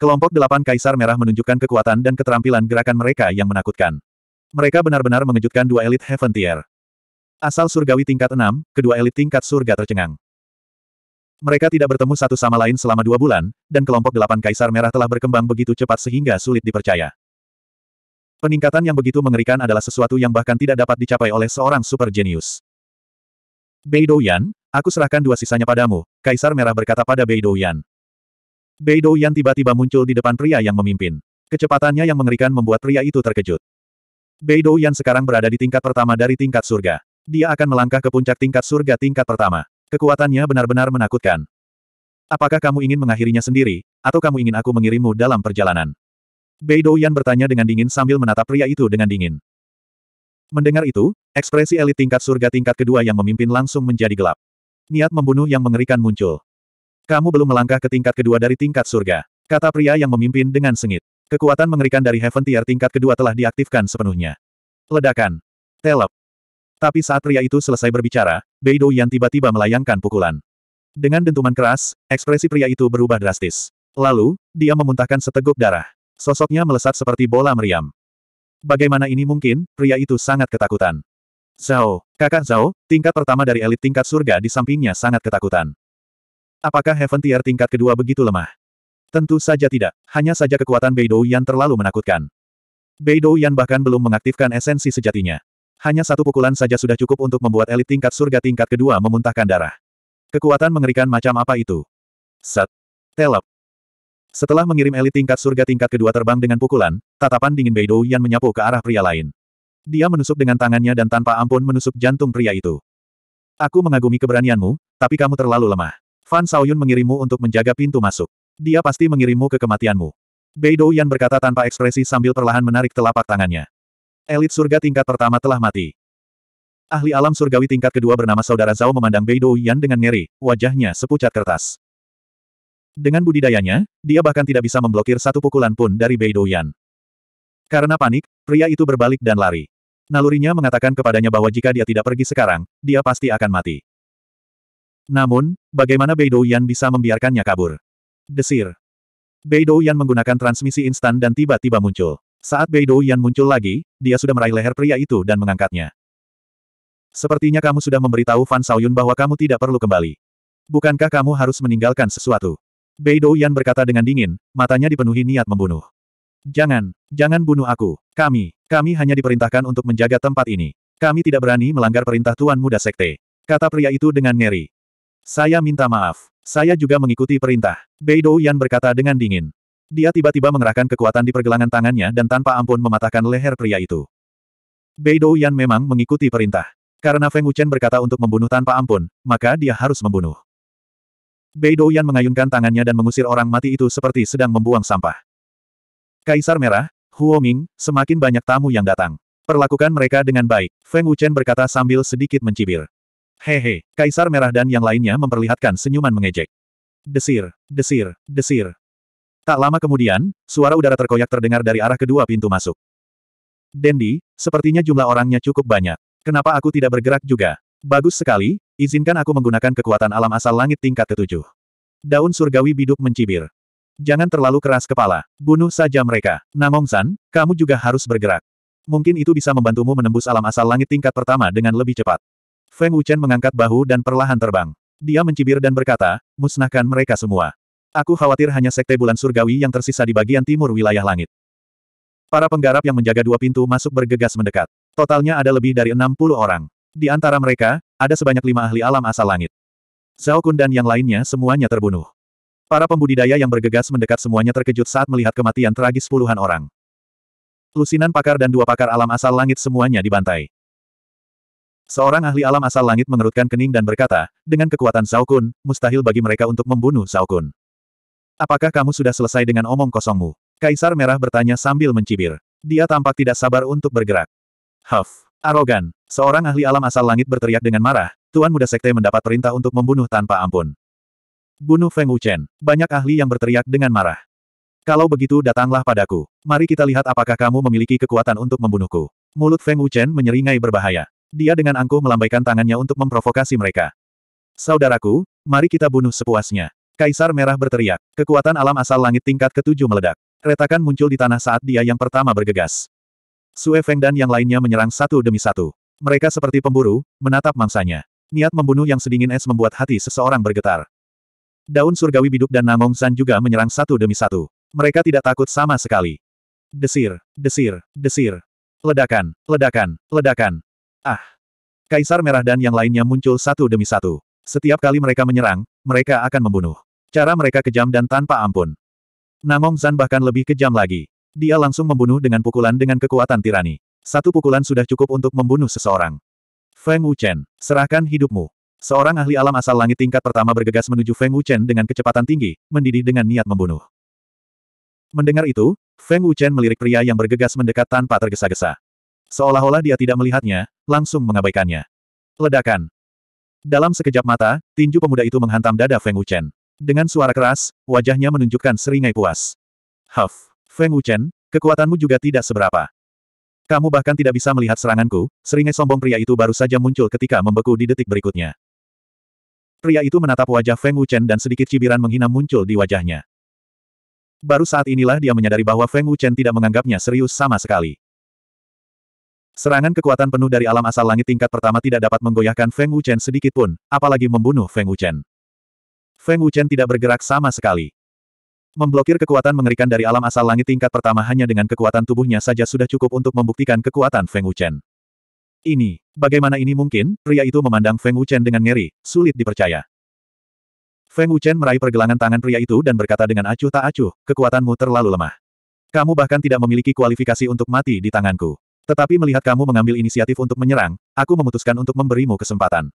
Kelompok delapan Kaisar Merah menunjukkan kekuatan dan keterampilan gerakan mereka yang menakutkan. Mereka benar-benar mengejutkan dua elit Heaven Tier. Asal surgawi tingkat enam, kedua elit tingkat surga tercengang. Mereka tidak bertemu satu sama lain selama dua bulan, dan kelompok delapan Kaisar Merah telah berkembang begitu cepat sehingga sulit dipercaya. Peningkatan yang begitu mengerikan adalah sesuatu yang bahkan tidak dapat dicapai oleh seorang super genius. Bei Douyan, aku serahkan dua sisanya padamu, Kaisar Merah berkata pada Bei Douyan. Bei Douyan tiba-tiba muncul di depan pria yang memimpin. Kecepatannya yang mengerikan membuat pria itu terkejut. Bei Douyan sekarang berada di tingkat pertama dari tingkat surga. Dia akan melangkah ke puncak tingkat surga tingkat pertama. Kekuatannya benar-benar menakutkan. Apakah kamu ingin mengakhirinya sendiri, atau kamu ingin aku mengirimmu dalam perjalanan? Bei Douyan bertanya dengan dingin sambil menatap pria itu dengan dingin. Mendengar itu, ekspresi elit tingkat surga tingkat kedua yang memimpin langsung menjadi gelap. Niat membunuh yang mengerikan muncul. Kamu belum melangkah ke tingkat kedua dari tingkat surga, kata pria yang memimpin dengan sengit. Kekuatan mengerikan dari Heaven Tier tingkat kedua telah diaktifkan sepenuhnya. Ledakan. Telep. Tapi saat pria itu selesai berbicara, Bei Douyan tiba-tiba melayangkan pukulan. Dengan dentuman keras, ekspresi pria itu berubah drastis. Lalu, dia memuntahkan seteguk darah. Sosoknya melesat seperti bola meriam. Bagaimana ini mungkin, pria itu sangat ketakutan. Zhao, kakak Zhao, tingkat pertama dari elit tingkat surga di sampingnya sangat ketakutan. Apakah Heaven Tier tingkat kedua begitu lemah? Tentu saja tidak, hanya saja kekuatan Beidou Yan terlalu menakutkan. Beidou Yan bahkan belum mengaktifkan esensi sejatinya. Hanya satu pukulan saja sudah cukup untuk membuat elit tingkat surga tingkat kedua memuntahkan darah. Kekuatan mengerikan macam apa itu? Set. Telep. Setelah mengirim elit tingkat surga tingkat kedua terbang dengan pukulan, tatapan dingin Beidou Yan menyapu ke arah pria lain. Dia menusuk dengan tangannya dan tanpa ampun menusuk jantung pria itu. Aku mengagumi keberanianmu, tapi kamu terlalu lemah. Fan Shaoyun mengirimmu untuk menjaga pintu masuk. Dia pasti mengirimmu ke kematianmu. Bei Douyan berkata tanpa ekspresi sambil perlahan menarik telapak tangannya. Elit surga tingkat pertama telah mati. Ahli alam surgawi tingkat kedua bernama Saudara Zhao memandang Bei Douyan dengan ngeri, wajahnya sepucat kertas. Dengan budidayanya, dia bahkan tidak bisa memblokir satu pukulan pun dari Bei Douyan. Karena panik, pria itu berbalik dan lari. Nalurinya mengatakan kepadanya bahwa jika dia tidak pergi sekarang, dia pasti akan mati. Namun, bagaimana Bei Douyan bisa membiarkannya kabur? Desir. Bei Douyan menggunakan transmisi instan dan tiba-tiba muncul. Saat Bei Douyan muncul lagi, dia sudah meraih leher pria itu dan mengangkatnya. Sepertinya kamu sudah memberitahu Fan Shaoyun bahwa kamu tidak perlu kembali. Bukankah kamu harus meninggalkan sesuatu? Bei Douyan berkata dengan dingin, matanya dipenuhi niat membunuh. Jangan, jangan bunuh aku. Kami, kami hanya diperintahkan untuk menjaga tempat ini. Kami tidak berani melanggar perintah Tuan Muda Sekte. Kata pria itu dengan ngeri. Saya minta maaf. Saya juga mengikuti perintah. Bei Yan berkata dengan dingin. Dia tiba-tiba mengerahkan kekuatan di pergelangan tangannya dan tanpa ampun mematahkan leher pria itu. Bei Yan memang mengikuti perintah. Karena Feng Wuchen berkata untuk membunuh tanpa ampun, maka dia harus membunuh. Bei Yan mengayunkan tangannya dan mengusir orang mati itu seperti sedang membuang sampah. Kaisar Merah, Huo Ming, semakin banyak tamu yang datang. Perlakukan mereka dengan baik, Feng Wuchen berkata sambil sedikit mencibir. Hehe, Kaisar Merah dan yang lainnya memperlihatkan senyuman mengejek. Desir, desir, desir. Tak lama kemudian, suara udara terkoyak terdengar dari arah kedua pintu masuk. Dendi, sepertinya jumlah orangnya cukup banyak. Kenapa aku tidak bergerak juga? Bagus sekali, izinkan aku menggunakan kekuatan alam asal langit tingkat ketujuh. Daun surgawi biduk mencibir. Jangan terlalu keras kepala. Bunuh saja mereka. Namong San, kamu juga harus bergerak. Mungkin itu bisa membantumu menembus alam asal langit tingkat pertama dengan lebih cepat. Feng Wuchen mengangkat bahu dan perlahan terbang. Dia mencibir dan berkata, musnahkan mereka semua. Aku khawatir hanya sekte bulan surgawi yang tersisa di bagian timur wilayah langit. Para penggarap yang menjaga dua pintu masuk bergegas mendekat. Totalnya ada lebih dari 60 orang. Di antara mereka, ada sebanyak lima ahli alam asal langit. Zhao Kun dan yang lainnya semuanya terbunuh. Para pembudidaya yang bergegas mendekat semuanya terkejut saat melihat kematian tragis puluhan orang. Lusinan pakar dan dua pakar alam asal langit semuanya dibantai. Seorang ahli alam asal langit mengerutkan kening dan berkata, dengan kekuatan Zhao Kun, mustahil bagi mereka untuk membunuh Zhao Kun. Apakah kamu sudah selesai dengan omong kosongmu? Kaisar Merah bertanya sambil mencibir. Dia tampak tidak sabar untuk bergerak. Huff. Arogan. Seorang ahli alam asal langit berteriak dengan marah, Tuan Muda Sekte mendapat perintah untuk membunuh tanpa ampun. Bunuh Feng Wuchen. Banyak ahli yang berteriak dengan marah. Kalau begitu datanglah padaku. Mari kita lihat apakah kamu memiliki kekuatan untuk membunuhku. Mulut Feng Wuchen menyeringai berbahaya. Dia dengan angkuh melambaikan tangannya untuk memprovokasi mereka. Saudaraku, mari kita bunuh sepuasnya. Kaisar Merah berteriak. Kekuatan alam asal langit tingkat ketujuh meledak. Retakan muncul di tanah saat dia yang pertama bergegas. Sue Feng dan yang lainnya menyerang satu demi satu. Mereka seperti pemburu, menatap mangsanya. Niat membunuh yang sedingin es membuat hati seseorang bergetar. Daun surgawi biduk dan Namong San juga menyerang satu demi satu. Mereka tidak takut sama sekali. Desir, desir, desir. Ledakan, ledakan, ledakan. Ah! Kaisar Merah dan yang lainnya muncul satu demi satu. Setiap kali mereka menyerang, mereka akan membunuh. Cara mereka kejam dan tanpa ampun. Namong Zan bahkan lebih kejam lagi. Dia langsung membunuh dengan pukulan dengan kekuatan tirani. Satu pukulan sudah cukup untuk membunuh seseorang. Feng Wuchen, serahkan hidupmu. Seorang ahli alam asal langit tingkat pertama bergegas menuju Feng Wuchen dengan kecepatan tinggi, mendidih dengan niat membunuh. Mendengar itu, Feng Wuchen melirik pria yang bergegas mendekat tanpa tergesa-gesa. Seolah-olah dia tidak melihatnya, langsung mengabaikannya. Ledakan. Dalam sekejap mata, tinju pemuda itu menghantam dada Feng Wuchen. Dengan suara keras, wajahnya menunjukkan seringai puas. Huff, Feng Wuchen, kekuatanmu juga tidak seberapa. Kamu bahkan tidak bisa melihat seranganku, seringai sombong pria itu baru saja muncul ketika membeku di detik berikutnya. Pria itu menatap wajah Feng Wuchen dan sedikit cibiran menghina muncul di wajahnya. Baru saat inilah dia menyadari bahwa Feng Wuchen tidak menganggapnya serius sama sekali. Serangan kekuatan penuh dari alam asal langit tingkat pertama tidak dapat menggoyahkan Feng Wuchen sedikit pun, apalagi membunuh Feng Wuchen. Feng Wuchen tidak bergerak sama sekali. Memblokir kekuatan mengerikan dari alam asal langit tingkat pertama hanya dengan kekuatan tubuhnya saja sudah cukup untuk membuktikan kekuatan Feng Wuchen. Ini, bagaimana ini mungkin? Pria itu memandang Feng Wuchen dengan ngeri, sulit dipercaya. Feng Wuchen meraih pergelangan tangan pria itu dan berkata dengan acuh tak acuh, kekuatanmu terlalu lemah. Kamu bahkan tidak memiliki kualifikasi untuk mati di tanganku. Tetapi melihat kamu mengambil inisiatif untuk menyerang, aku memutuskan untuk memberimu kesempatan.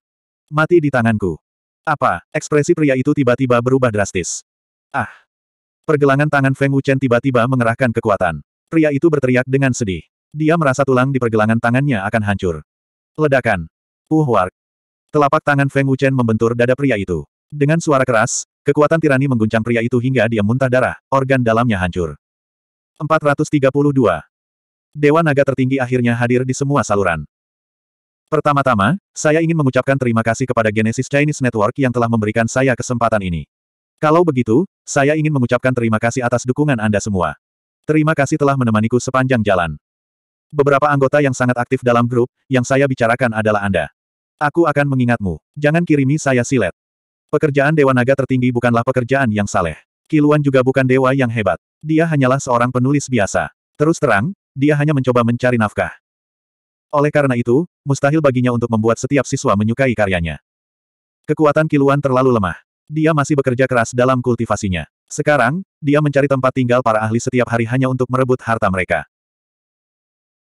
Mati di tanganku. Apa? Ekspresi pria itu tiba-tiba berubah drastis. Ah! Pergelangan tangan Feng Wuchen tiba-tiba mengerahkan kekuatan. Pria itu berteriak dengan sedih. Dia merasa tulang di pergelangan tangannya akan hancur. Ledakan. Uh wark. Telapak tangan Feng Wuchen membentur dada pria itu. Dengan suara keras, kekuatan tirani mengguncang pria itu hingga dia muntah darah, organ dalamnya hancur. 432. Dewa Naga tertinggi akhirnya hadir di semua saluran. Pertama-tama, saya ingin mengucapkan terima kasih kepada Genesis Chinese Network yang telah memberikan saya kesempatan ini. Kalau begitu, saya ingin mengucapkan terima kasih atas dukungan Anda semua. Terima kasih telah menemaniku sepanjang jalan. Beberapa anggota yang sangat aktif dalam grup, yang saya bicarakan adalah Anda. Aku akan mengingatmu. Jangan kirimi saya silet. Pekerjaan Dewa Naga tertinggi bukanlah pekerjaan yang saleh. Kiluan juga bukan dewa yang hebat. Dia hanyalah seorang penulis biasa. Terus terang, dia hanya mencoba mencari nafkah. Oleh karena itu, mustahil baginya untuk membuat setiap siswa menyukai karyanya. Kekuatan Kiluan terlalu lemah. Dia masih bekerja keras dalam kultivasinya. Sekarang, dia mencari tempat tinggal para ahli setiap hari hanya untuk merebut harta mereka.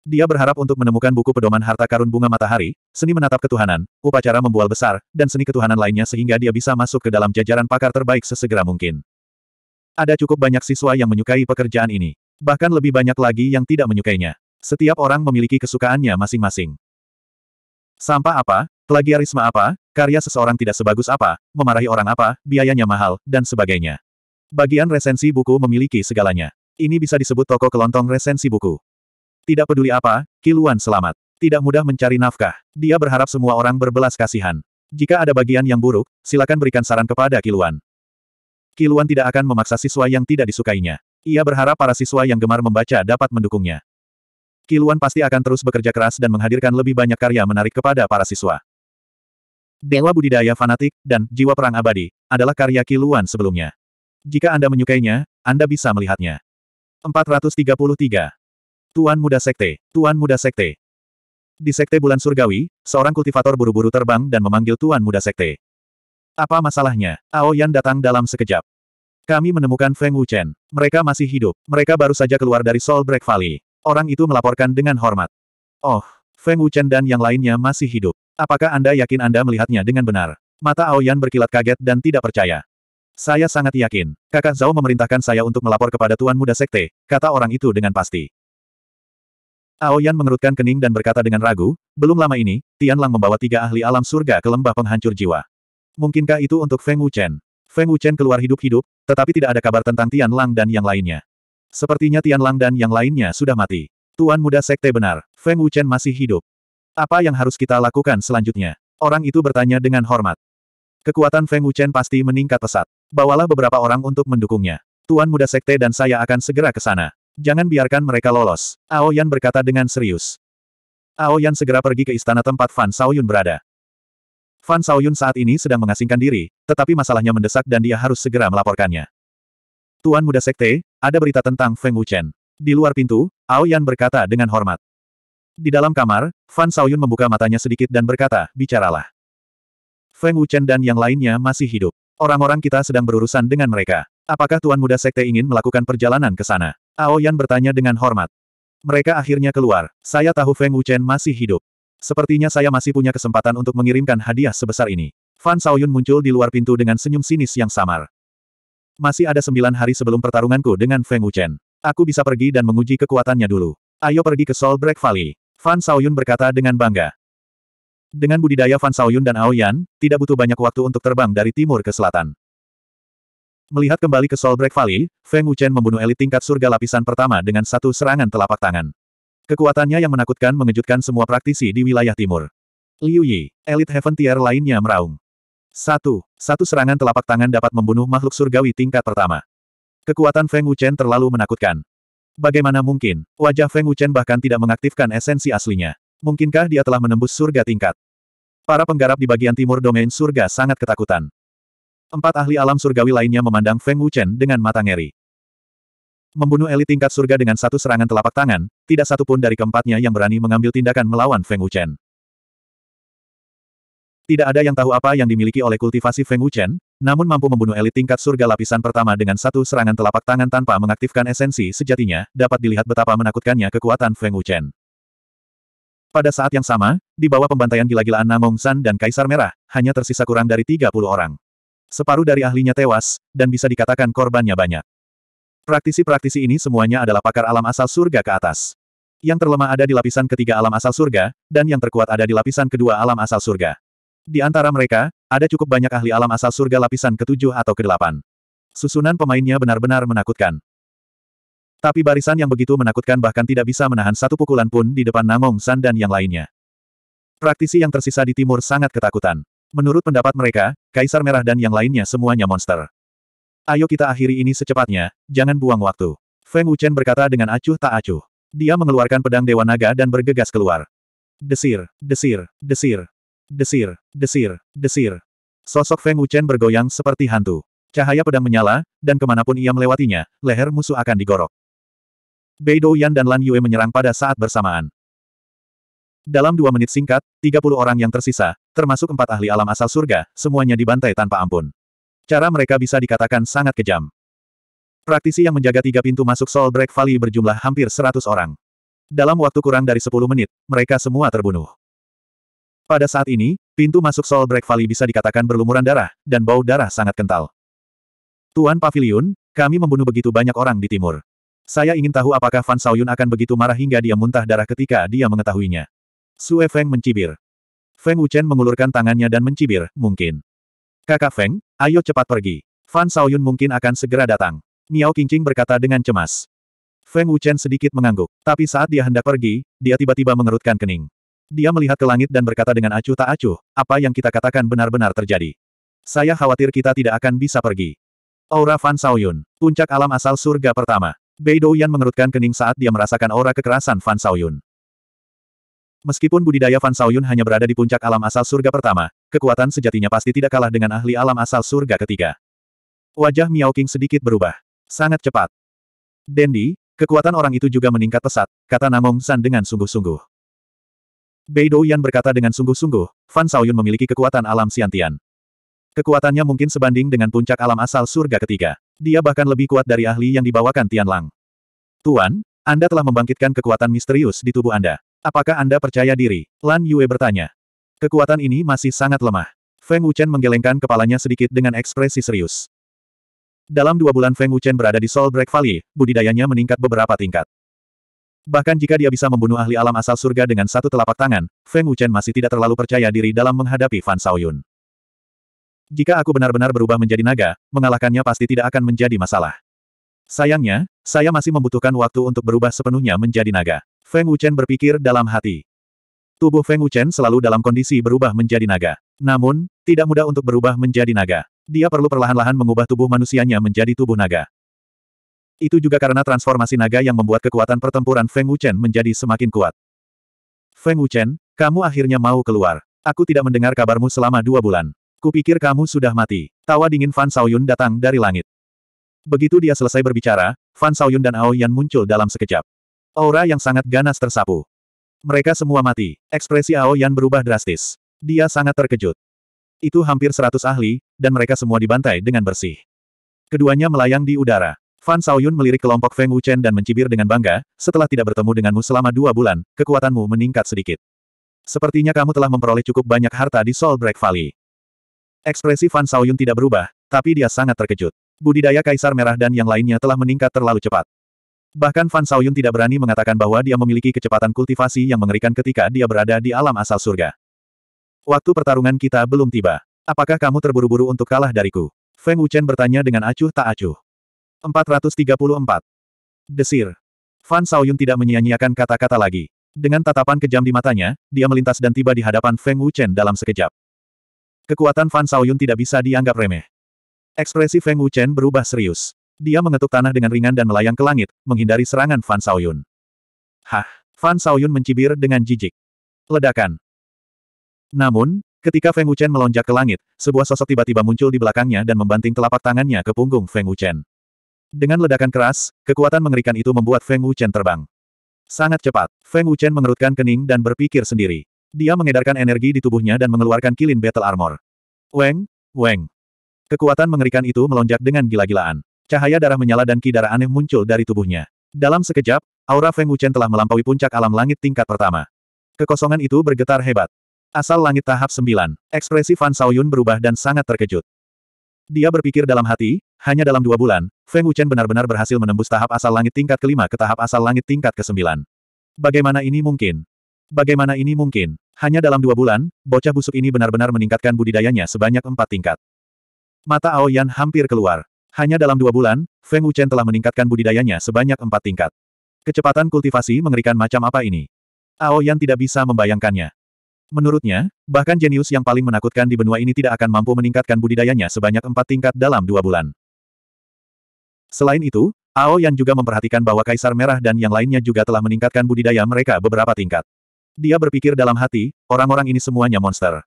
Dia berharap untuk menemukan buku pedoman harta karun bunga matahari, seni menatap ketuhanan, upacara membual besar, dan seni ketuhanan lainnya sehingga dia bisa masuk ke dalam jajaran pakar terbaik sesegera mungkin. Ada cukup banyak siswa yang menyukai pekerjaan ini. Bahkan lebih banyak lagi yang tidak menyukainya. Setiap orang memiliki kesukaannya masing-masing. Sampah apa, plagiarisme apa, karya seseorang tidak sebagus apa, memarahi orang apa, biayanya mahal, dan sebagainya. Bagian resensi buku memiliki segalanya. Ini bisa disebut toko kelontong resensi buku. Tidak peduli apa, Kiluan selamat. Tidak mudah mencari nafkah. Dia berharap semua orang berbelas kasihan. Jika ada bagian yang buruk, silakan berikan saran kepada Kiluan. Kiluan tidak akan memaksa siswa yang tidak disukainya. Ia berharap para siswa yang gemar membaca dapat mendukungnya. Kiluan pasti akan terus bekerja keras dan menghadirkan lebih banyak karya menarik kepada para siswa. Dewa Budidaya Fanatik, dan Jiwa Perang Abadi, adalah karya Kiluan sebelumnya. Jika Anda menyukainya, Anda bisa melihatnya. 433. Tuan Muda Sekte, Tuan Muda Sekte. Di Sekte Bulan Surgawi, seorang kultivator buru-buru terbang dan memanggil Tuan Muda Sekte. Apa masalahnya? Aoyan datang dalam sekejap. Kami menemukan Feng Wuchen. Mereka masih hidup. Mereka baru saja keluar dari Soul Break Valley. Orang itu melaporkan dengan hormat. Oh, Feng Wuchen dan yang lainnya masih hidup. Apakah Anda yakin Anda melihatnya dengan benar? Mata Aoyan berkilat kaget dan tidak percaya. Saya sangat yakin. Kakak Zhao memerintahkan saya untuk melapor kepada Tuan Muda Sekte, kata orang itu dengan pasti. Aoyan mengerutkan kening dan berkata dengan ragu, belum lama ini, Tian Lang membawa tiga ahli alam surga ke lembah penghancur jiwa. Mungkinkah itu untuk Feng Wuchen? Feng Wuchen keluar hidup-hidup, tetapi tidak ada kabar tentang Tian Lang dan yang lainnya. Sepertinya Tian Lang dan yang lainnya sudah mati. Tuan muda sekte benar, Feng Wuchen masih hidup. Apa yang harus kita lakukan selanjutnya? Orang itu bertanya dengan hormat. Kekuatan Feng Wuchen pasti meningkat pesat. Bawalah beberapa orang untuk mendukungnya. Tuan Muda Sekte dan saya akan segera ke sana. Jangan biarkan mereka lolos. Ao Yan berkata dengan serius. Ao Yan segera pergi ke istana tempat Fan Shaoyun berada. Fan Shaoyun saat ini sedang mengasingkan diri, tetapi masalahnya mendesak dan dia harus segera melaporkannya. Tuan Muda Sekte, ada berita tentang Feng Wuchen. Di luar pintu, Ao Yan berkata dengan hormat. Di dalam kamar, Fan Shaoyun membuka matanya sedikit dan berkata, bicaralah. Feng Wuchen dan yang lainnya masih hidup. Orang-orang kita sedang berurusan dengan mereka. Apakah Tuan Muda Sekte ingin melakukan perjalanan ke sana? Ao Yan bertanya dengan hormat. Mereka akhirnya keluar. Saya tahu Feng Wuchen masih hidup. Sepertinya saya masih punya kesempatan untuk mengirimkan hadiah sebesar ini. Fan Shaoyun muncul di luar pintu dengan senyum sinis yang samar. Masih ada sembilan hari sebelum pertarunganku dengan Feng Wuchen. Aku bisa pergi dan menguji kekuatannya dulu. Ayo pergi ke Soul Break Valley. Fan Shaoyun berkata dengan bangga. Dengan budidaya Fan Shaoyun dan Aoyan, tidak butuh banyak waktu untuk terbang dari timur ke selatan. Melihat kembali ke Soul Break Valley, Feng Wuchen membunuh elit tingkat surga lapisan pertama dengan satu serangan telapak tangan. Kekuatannya yang menakutkan mengejutkan semua praktisi di wilayah timur. Liu Yi, elit Heaven Tier lainnya meraung. Satu, satu serangan telapak tangan dapat membunuh makhluk surgawi tingkat pertama. Kekuatan Feng Wuchen terlalu menakutkan. Bagaimana mungkin, wajah Feng Wuchen bahkan tidak mengaktifkan esensi aslinya. Mungkinkah dia telah menembus surga tingkat? Para penggarap di bagian timur domain surga sangat ketakutan. Empat ahli alam surgawi lainnya memandang Feng Wuchen dengan mata ngeri. Membunuh elit tingkat surga dengan satu serangan telapak tangan, tidak satu pun dari keempatnya yang berani mengambil tindakan melawan Feng Wuchen. Tidak ada yang tahu apa yang dimiliki oleh kultivasi Feng Wuchen, namun mampu membunuh elit tingkat surga lapisan pertama dengan satu serangan telapak tangan tanpa mengaktifkan esensi sejatinya, dapat dilihat betapa menakutkannya kekuatan Feng Wuchen. Pada saat yang sama, di bawah pembantaian gila-gilaan Namong San dan Kaisar Merah, hanya tersisa kurang dari 30 orang. Separuh dari ahlinya tewas, dan bisa dikatakan korbannya banyak. Praktisi-praktisi ini semuanya adalah pakar alam asal surga ke atas. Yang terlemah ada di lapisan ketiga alam asal surga, dan yang terkuat ada di lapisan kedua alam asal surga. Di antara mereka, ada cukup banyak ahli alam asal surga lapisan ketujuh atau kedelapan. Susunan pemainnya benar-benar menakutkan. Tapi barisan yang begitu menakutkan bahkan tidak bisa menahan satu pukulan pun di depan Namong San dan yang lainnya. Praktisi yang tersisa di timur sangat ketakutan. Menurut pendapat mereka, Kaisar Merah dan yang lainnya semuanya monster. Ayo kita akhiri ini secepatnya, jangan buang waktu. Feng Wuchen berkata dengan acuh tak acuh. Dia mengeluarkan pedang Dewa Naga dan bergegas keluar. Desir, desir, desir, desir, desir, desir. Sosok Feng Wuchen bergoyang seperti hantu. Cahaya pedang menyala, dan ke mana pun ia melewatinya, leher musuh akan digorok. Bei Douyan dan Lan Yue menyerang pada saat bersamaan. Dalam dua menit singkat, 30 orang yang tersisa, termasuk empat ahli alam asal surga, semuanya dibantai tanpa ampun. Cara mereka bisa dikatakan sangat kejam. Praktisi yang menjaga tiga pintu masuk Soul Break Valley berjumlah hampir 100 orang. Dalam waktu kurang dari 10 menit, mereka semua terbunuh. Pada saat ini, pintu masuk Soul Break Valley bisa dikatakan berlumuran darah, dan bau darah sangat kental. Tuan Pavilion, kami membunuh begitu banyak orang di timur. Saya ingin tahu apakah Fan Shaoyun akan begitu marah hingga dia muntah darah ketika dia mengetahuinya. Sue Feng mencibir. Feng Wuchen mengulurkan tangannya dan mencibir, mungkin. Kakak Feng, ayo cepat pergi. Fan Shaoyun mungkin akan segera datang. Miao Qingqing berkata dengan cemas. Feng Wuchen sedikit mengangguk, tapi saat dia hendak pergi, dia tiba-tiba mengerutkan kening. Dia melihat ke langit dan berkata dengan acuh tak acuh, apa yang kita katakan benar-benar terjadi. Saya khawatir kita tidak akan bisa pergi. Aura Fan Shaoyun, puncak alam asal surga pertama. Bei Douyan mengerutkan kening saat dia merasakan aura kekerasan Fan Shaoyun. Meskipun budidaya Fan Shaoyun hanya berada di puncak alam asal surga pertama, kekuatan sejatinya pasti tidak kalah dengan ahli alam asal surga ketiga. Wajah Miao Qing sedikit berubah. Sangat cepat. Dendi, kekuatan orang itu juga meningkat pesat, kata Namong San dengan sungguh-sungguh. Bei Douyan berkata dengan sungguh-sungguh, Fan Shaoyun memiliki kekuatan alam Siantian. Kekuatannya mungkin sebanding dengan puncak alam asal surga ketiga. Dia bahkan lebih kuat dari ahli yang dibawakan Tian Lang. Tuan, Anda telah membangkitkan kekuatan misterius di tubuh Anda. Apakah Anda percaya diri? Lan Yue bertanya. Kekuatan ini masih sangat lemah. Feng Wuchen menggelengkan kepalanya sedikit dengan ekspresi serius. Dalam dua bulan Feng Wuchen berada di Soul Break Valley, budidayanya meningkat beberapa tingkat. Bahkan jika dia bisa membunuh ahli alam asal surga dengan satu telapak tangan, Feng Wuchen masih tidak terlalu percaya diri dalam menghadapi Fan Shaoyun. Jika aku benar-benar berubah menjadi naga, mengalahkannya pasti tidak akan menjadi masalah. Sayangnya, saya masih membutuhkan waktu untuk berubah sepenuhnya menjadi naga. Feng Wuchen berpikir dalam hati. Tubuh Feng Wuchen selalu dalam kondisi berubah menjadi naga. Namun, tidak mudah untuk berubah menjadi naga. Dia perlu perlahan-lahan mengubah tubuh manusianya menjadi tubuh naga. Itu juga karena transformasi naga yang membuat kekuatan pertempuran Feng Wuchen menjadi semakin kuat. Feng Wuchen, kamu akhirnya mau keluar. Aku tidak mendengar kabarmu selama dua bulan. Kupikir kamu sudah mati. Tawa dingin Fan Shaoyun datang dari langit. Begitu dia selesai berbicara, Fan Shaoyun dan Ao Yan muncul dalam sekejap. Aura yang sangat ganas tersapu. Mereka semua mati. Ekspresi Ao Yan berubah drastis. Dia sangat terkejut. Itu hampir seratus ahli, dan mereka semua dibantai dengan bersih. Keduanya melayang di udara. Fan Shaoyun melirik kelompok Feng Wuchen dan mencibir dengan bangga, setelah tidak bertemu denganmu selama dua bulan, kekuatanmu meningkat sedikit. Sepertinya kamu telah memperoleh cukup banyak harta di Soul Break Valley. Ekspresi Fan Shaoyun tidak berubah, tapi dia sangat terkejut. Budidaya Kaisar Merah dan yang lainnya telah meningkat terlalu cepat. Bahkan Fan Shaoyun tidak berani mengatakan bahwa dia memiliki kecepatan kultivasi yang mengerikan ketika dia berada di alam asal surga. Waktu pertarungan kita belum tiba. Apakah kamu terburu-buru untuk kalah dariku? Feng Wuchen bertanya dengan acuh tak acuh. 434. Desir. Fan Shaoyun tidak menyia-nyiakan kata-kata lagi. Dengan tatapan kejam di matanya, dia melintas dan tiba di hadapan Feng Wuchen dalam sekejap. Kekuatan Fan Shaoyun tidak bisa dianggap remeh. Ekspresi Feng Wuchen berubah serius. Dia mengetuk tanah dengan ringan dan melayang ke langit, menghindari serangan Fan Shaoyun. Hah! Fan Shaoyun mencibir dengan jijik. Ledakan. Namun, ketika Feng Wuchen melonjak ke langit, sebuah sosok tiba-tiba muncul di belakangnya dan membanting telapak tangannya ke punggung Feng Wuchen. Dengan ledakan keras, kekuatan mengerikan itu membuat Feng Wuchen terbang. Sangat cepat, Feng Wuchen mengerutkan kening dan berpikir sendiri. Dia mengedarkan energi di tubuhnya dan mengeluarkan kilin battle armor. Weng, Weng. Kekuatan mengerikan itu melonjak dengan gila-gilaan. Cahaya darah menyala dan ki darah aneh muncul dari tubuhnya. Dalam sekejap, aura Feng Wuchen telah melampaui puncak alam langit tingkat pertama. Kekosongan itu bergetar hebat. Asal langit tahap 9. Ekspresi Fan Shaoyun berubah dan sangat terkejut. Dia berpikir dalam hati, hanya dalam dua bulan, Feng Wuchen benar-benar berhasil menembus tahap asal langit tingkat kelima ke tahap asal langit tingkat ke-9. Bagaimana ini mungkin? Bagaimana ini mungkin? Hanya dalam dua bulan, bocah busuk ini benar-benar meningkatkan budidayanya sebanyak empat tingkat. Mata Aoyan hampir keluar. Hanya dalam dua bulan, Feng Wuchen telah meningkatkan budidayanya sebanyak empat tingkat. Kecepatan kultivasi mengerikan macam apa ini? Aoyan tidak bisa membayangkannya. Menurutnya, bahkan jenius yang paling menakutkan di benua ini tidak akan mampu meningkatkan budidayanya sebanyak empat tingkat dalam dua bulan. Selain itu, Ao Yan juga memperhatikan bahwa Kaisar Merah dan yang lainnya juga telah meningkatkan budidaya mereka beberapa tingkat. Dia berpikir dalam hati, orang-orang ini semuanya monster.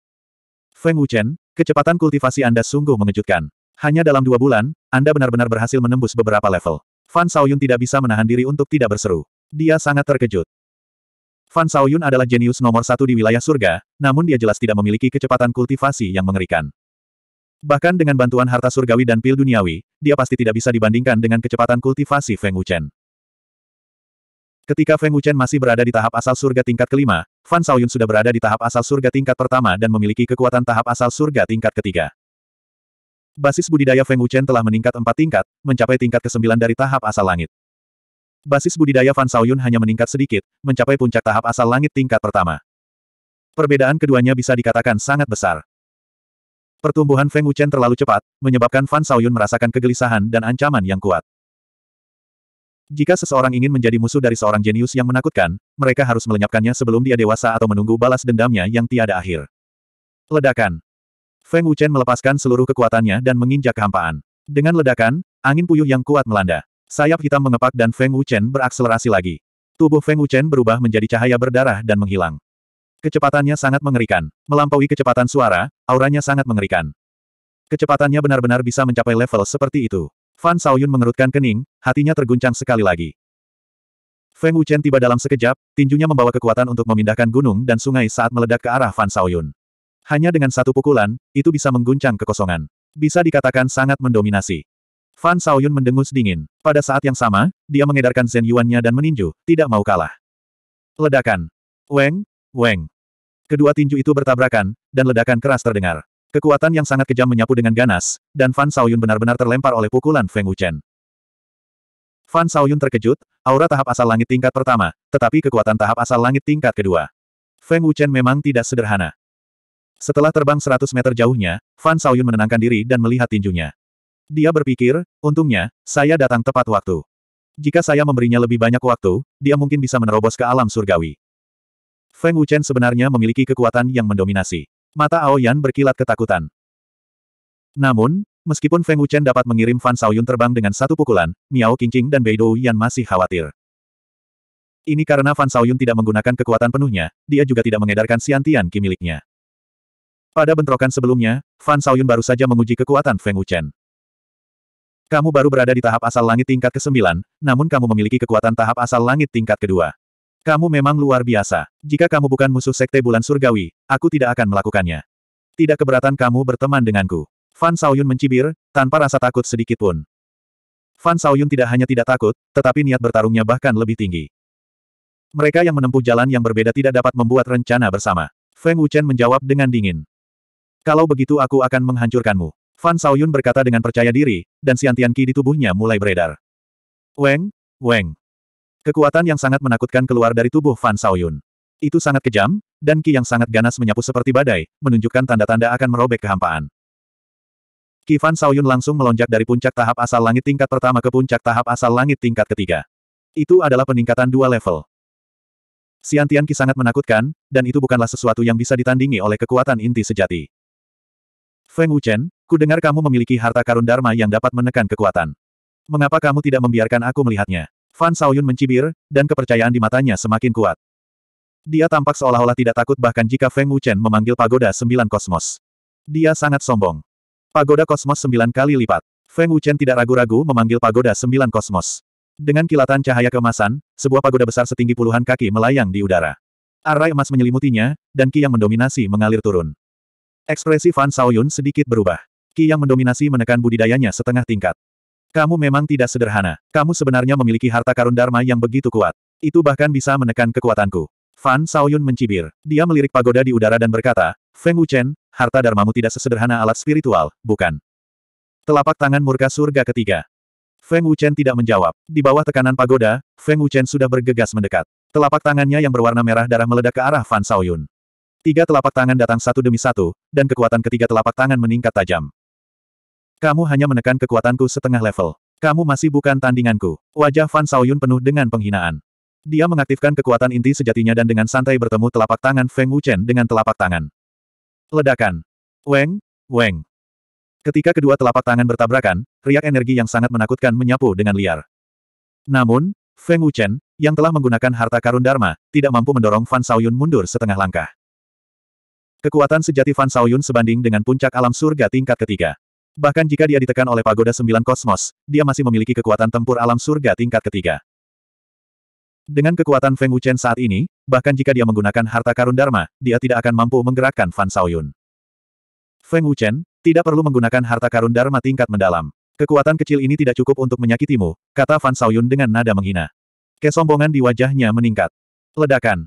Feng Wuchen, kecepatan kultivasi Anda sungguh mengejutkan. Hanya dalam dua bulan, Anda benar-benar berhasil menembus beberapa level. Fan Shaoyun tidak bisa menahan diri untuk tidak berseru. Dia sangat terkejut. Fan Shaoyun adalah jenius nomor satu di wilayah surga, namun dia jelas tidak memiliki kecepatan kultivasi yang mengerikan. Bahkan dengan bantuan harta surgawi dan pil duniawi, dia pasti tidak bisa dibandingkan dengan kecepatan kultivasi Feng Wuchen. Ketika Feng Wuchen masih berada di tahap asal surga tingkat kelima, Fan Shaoyun sudah berada di tahap asal surga tingkat pertama dan memiliki kekuatan tahap asal surga tingkat ketiga. Basis budidaya Feng Wuchen telah meningkat empat tingkat, mencapai tingkat kesembilan dari tahap asal langit. Basis budidaya Fan Shaoyun hanya meningkat sedikit, mencapai puncak tahap asal langit tingkat pertama. Perbedaan keduanya bisa dikatakan sangat besar. Pertumbuhan Feng Wuchen terlalu cepat, menyebabkan Fan Shaoyun merasakan kegelisahan dan ancaman yang kuat. Jika seseorang ingin menjadi musuh dari seorang jenius yang menakutkan, mereka harus melenyapkannya sebelum dia dewasa atau menunggu balas dendamnya yang tiada akhir. Ledakan. Feng Wuchen melepaskan seluruh kekuatannya dan menginjak kehampaan. Dengan ledakan, angin puyuh yang kuat melanda. Sayap hitam mengepak dan Feng Wuchen berakselerasi lagi. Tubuh Feng Wuchen berubah menjadi cahaya berdarah dan menghilang. Kecepatannya sangat mengerikan. Melampaui kecepatan suara, auranya sangat mengerikan. Kecepatannya benar-benar bisa mencapai level seperti itu. Fan Shaoyun mengerutkan kening, hatinya terguncang sekali lagi. Feng Wuchen tiba dalam sekejap, tinjunya membawa kekuatan untuk memindahkan gunung dan sungai saat meledak ke arah Fan Shaoyun. Hanya dengan satu pukulan, itu bisa mengguncang kekosongan. Bisa dikatakan sangat mendominasi. Fan Shaoyun mendengus dingin. Pada saat yang sama, dia mengedarkan Zen Yuan-nya dan meninju, tidak mau kalah. Ledakan. Weng, Weng. Kedua tinju itu bertabrakan, dan ledakan keras terdengar. Kekuatan yang sangat kejam menyapu dengan ganas, dan Fan Shaoyun benar-benar terlempar oleh pukulan Feng Wuchen. Fan Shaoyun terkejut, aura tahap asal langit tingkat pertama, tetapi kekuatan tahap asal langit tingkat kedua. Feng Wuchen memang tidak sederhana. Setelah terbang 100 meter jauhnya, Fan Shaoyun menenangkan diri dan melihat tinjunya. Dia berpikir, untungnya, saya datang tepat waktu. Jika saya memberinya lebih banyak waktu, dia mungkin bisa menerobos ke alam surgawi. Feng Wuchen sebenarnya memiliki kekuatan yang mendominasi. Mata Aoyan berkilat ketakutan. Namun, meskipun Feng Wuchen dapat mengirim Fan Shaoyun terbang dengan satu pukulan, Miao Qingqing dan Bei Douyan masih khawatir. Ini karena Fan Shaoyun tidak menggunakan kekuatan penuhnya, dia juga tidak mengedarkan Xiantian Qi miliknya. Pada bentrokan sebelumnya, Fan Shaoyun baru saja menguji kekuatan Feng Wuchen. Kamu baru berada di tahap asal langit tingkat ke-9, namun kamu memiliki kekuatan tahap asal langit tingkat kedua. Kamu memang luar biasa. Jika kamu bukan musuh sekte bulan surgawi, aku tidak akan melakukannya. Tidak keberatan kamu berteman denganku. Fan Shaoyun mencibir, tanpa rasa takut sedikit pun. Fan Shaoyun tidak hanya tidak takut, tetapi niat bertarungnya bahkan lebih tinggi. Mereka yang menempuh jalan yang berbeda tidak dapat membuat rencana bersama. Feng Wuchen menjawab dengan dingin. Kalau begitu aku akan menghancurkanmu. Fan Shaoyun berkata dengan percaya diri, dan Xiantian Qi di tubuhnya mulai beredar. Weng, Weng. Kekuatan yang sangat menakutkan keluar dari tubuh Fan Shaoyun. Itu sangat kejam, dan Qi yang sangat ganas menyapu seperti badai, menunjukkan tanda-tanda akan merobek kehampaan. Qi Fan Shaoyun langsung melonjak dari puncak tahap asal langit tingkat pertama ke puncak tahap asal langit tingkat ketiga. Itu adalah peningkatan dua level. Xiantian Qi sangat menakutkan, dan itu bukanlah sesuatu yang bisa ditandingi oleh kekuatan inti sejati. Feng Wuchen, ku dengar kamu memiliki harta karun Dharma yang dapat menekan kekuatan. Mengapa kamu tidak membiarkan aku melihatnya? Fan Shaoyun mencibir, dan kepercayaan di matanya semakin kuat. Dia tampak seolah-olah tidak takut bahkan jika Feng Wuchen memanggil pagoda sembilan kosmos. Dia sangat sombong. Pagoda kosmos sembilan kali lipat. Feng Wuchen tidak ragu-ragu memanggil pagoda sembilan kosmos. Dengan kilatan cahaya keemasan, sebuah pagoda besar setinggi puluhan kaki melayang di udara. Arai emas menyelimutinya, dan ki yang mendominasi mengalir turun. Ekspresi Fan Shaoyun sedikit berubah. Ki yang mendominasi menekan budidayanya setengah tingkat. Kamu memang tidak sederhana. Kamu sebenarnya memiliki harta karun Dharma yang begitu kuat. Itu bahkan bisa menekan kekuatanku. Fan Shaoyun mencibir. Dia melirik pagoda di udara dan berkata, Feng Wuchen, harta Dharmamu tidak sesederhana alat spiritual, bukan? Telapak tangan murka surga ketiga. Feng Wuchen tidak menjawab. Di bawah tekanan pagoda, Feng Wuchen sudah bergegas mendekat. Telapak tangannya yang berwarna merah darah meledak ke arah Fan Shaoyun. Tiga telapak tangan datang satu demi satu, dan kekuatan ketiga telapak tangan meningkat tajam. Kamu hanya menekan kekuatanku setengah level. Kamu masih bukan tandinganku. Wajah Fan Shaoyun penuh dengan penghinaan. Dia mengaktifkan kekuatan inti sejatinya dan dengan santai bertemu telapak tangan Feng Wuchen dengan telapak tangan. Ledakan. Weng, Weng. Ketika kedua telapak tangan bertabrakan, riak energi yang sangat menakutkan menyapu dengan liar. Namun, Feng Wuchen, yang telah menggunakan harta karun Dharma, tidak mampu mendorong Fan Shaoyun mundur setengah langkah. Kekuatan sejati Fan Shaoyun sebanding dengan puncak alam surga tingkat ketiga. Bahkan jika dia ditekan oleh pagoda sembilan kosmos, dia masih memiliki kekuatan tempur alam surga tingkat ketiga. Dengan kekuatan Feng Wuchen saat ini, bahkan jika dia menggunakan harta karun Dharma, dia tidak akan mampu menggerakkan Fan Shaoyun. Feng Wuchen, tidak perlu menggunakan harta karun Dharma tingkat mendalam. Kekuatan kecil ini tidak cukup untuk menyakitimu, kata Fan Shaoyun dengan nada menghina. Kesombongan di wajahnya meningkat. Ledakan.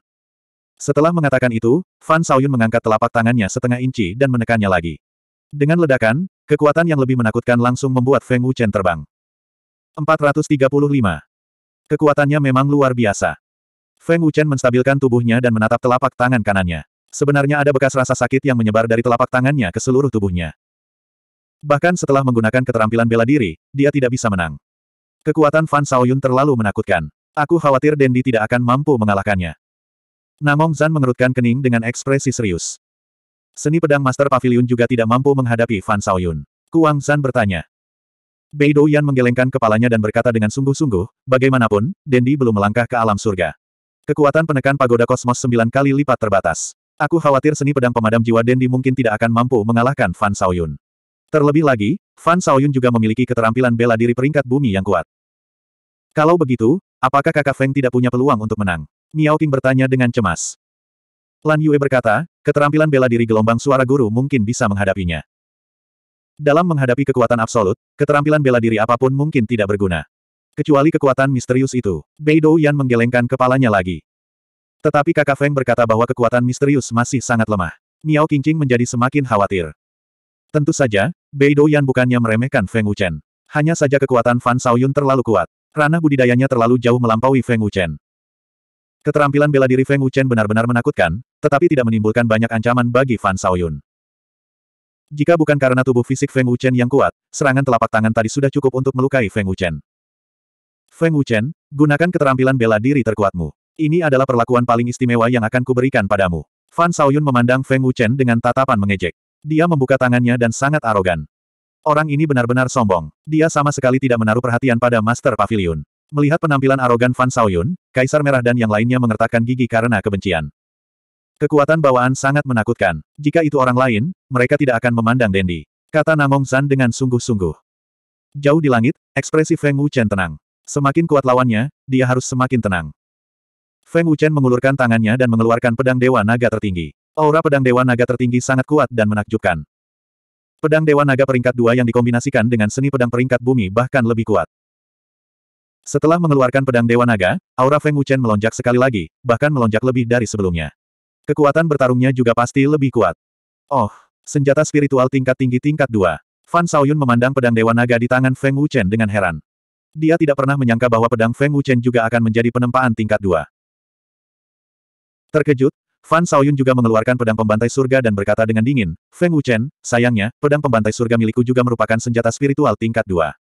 Setelah mengatakan itu, Fan Shaoyun mengangkat telapak tangannya setengah inci dan menekannya lagi. Dengan ledakan, kekuatan yang lebih menakutkan langsung membuat Feng Wuchen terbang. 435. Kekuatannya memang luar biasa. Feng Wuchen menstabilkan tubuhnya dan menatap telapak tangan kanannya. Sebenarnya ada bekas rasa sakit yang menyebar dari telapak tangannya ke seluruh tubuhnya. Bahkan setelah menggunakan keterampilan bela diri, dia tidak bisa menang. Kekuatan Fan Shaoyun terlalu menakutkan. Aku khawatir Dendi tidak akan mampu mengalahkannya. Namong Zan mengerutkan kening dengan ekspresi serius. Seni pedang Master Pavilion juga tidak mampu menghadapi Fan Shaoyun. Kuang Zan bertanya. Bei Douyan menggelengkan kepalanya dan berkata dengan sungguh-sungguh, bagaimanapun, Dendi belum melangkah ke alam surga. Kekuatan penekan pagoda kosmos sembilan kali lipat terbatas. Aku khawatir seni pedang pemadam jiwa Dendi mungkin tidak akan mampu mengalahkan Fan Shaoyun. Terlebih lagi, Fan Shaoyun juga memiliki keterampilan bela diri peringkat bumi yang kuat. Kalau begitu, apakah kakak Feng tidak punya peluang untuk menang? Miao Qing bertanya dengan cemas. Lan Yue berkata, keterampilan bela diri gelombang suara guru mungkin bisa menghadapinya. Dalam menghadapi kekuatan absolut, keterampilan bela diri apa pun mungkin tidak berguna. Kecuali kekuatan misterius itu. Bei Yan menggelengkan kepalanya lagi. Tetapi kakak Feng berkata bahwa kekuatan misterius masih sangat lemah. Miao Qingqing menjadi semakin khawatir. Tentu saja, Bei Yan bukannya meremehkan Feng Wuchen. Hanya saja kekuatan Fan Shaoyun terlalu kuat. Ranah budidayanya terlalu jauh melampaui Feng Wuchen. Keterampilan bela diri Feng Wuchen benar-benar menakutkan, tetapi tidak menimbulkan banyak ancaman bagi Fan Shaoyun. Jika bukan karena tubuh fisik Feng Wuchen yang kuat, serangan telapak tangan tadi sudah cukup untuk melukai Feng Wuchen. Feng Wuchen, gunakan keterampilan bela diri terkuatmu. Ini adalah perlakuan paling istimewa yang akan kuberikan padamu. Fan Shaoyun memandang Feng Wuchen dengan tatapan mengejek. Dia membuka tangannya dan sangat arogan. Orang ini benar-benar sombong. Dia sama sekali tidak menaruh perhatian pada Master Pavilion. Melihat penampilan arogan Fan Shaoyun, Kaisar Merah dan yang lainnya mengertakkan gigi karena kebencian. Kekuatan bawaan sangat menakutkan. Jika itu orang lain, mereka tidak akan memandang Dendi. Kata Namong Zan dengan sungguh-sungguh. Jauh di langit, ekspresi Feng Wuchen tenang. Semakin kuat lawannya, dia harus semakin tenang. Feng Wuchen mengulurkan tangannya dan mengeluarkan pedang Dewa Naga tertinggi. Aura pedang Dewa Naga tertinggi sangat kuat dan menakjubkan. Pedang Dewa Naga peringkat dua yang dikombinasikan dengan seni pedang peringkat bumi bahkan lebih kuat. Setelah mengeluarkan pedang Dewa Naga, aura Feng Wuchen melonjak sekali lagi, bahkan melonjak lebih dari sebelumnya. Kekuatan bertarungnya juga pasti lebih kuat. Oh, senjata spiritual tingkat tinggi tingkat dua. Fan Shaoyun memandang pedang Dewa Naga di tangan Feng Wuchen dengan heran. Dia tidak pernah menyangka bahwa pedang Feng Wuchen juga akan menjadi penempaan tingkat dua. Terkejut, Fan Shaoyun juga mengeluarkan pedang pembantai surga dan berkata dengan dingin, Feng Wuchen, sayangnya, pedang pembantai surga milikku juga merupakan senjata spiritual tingkat dua.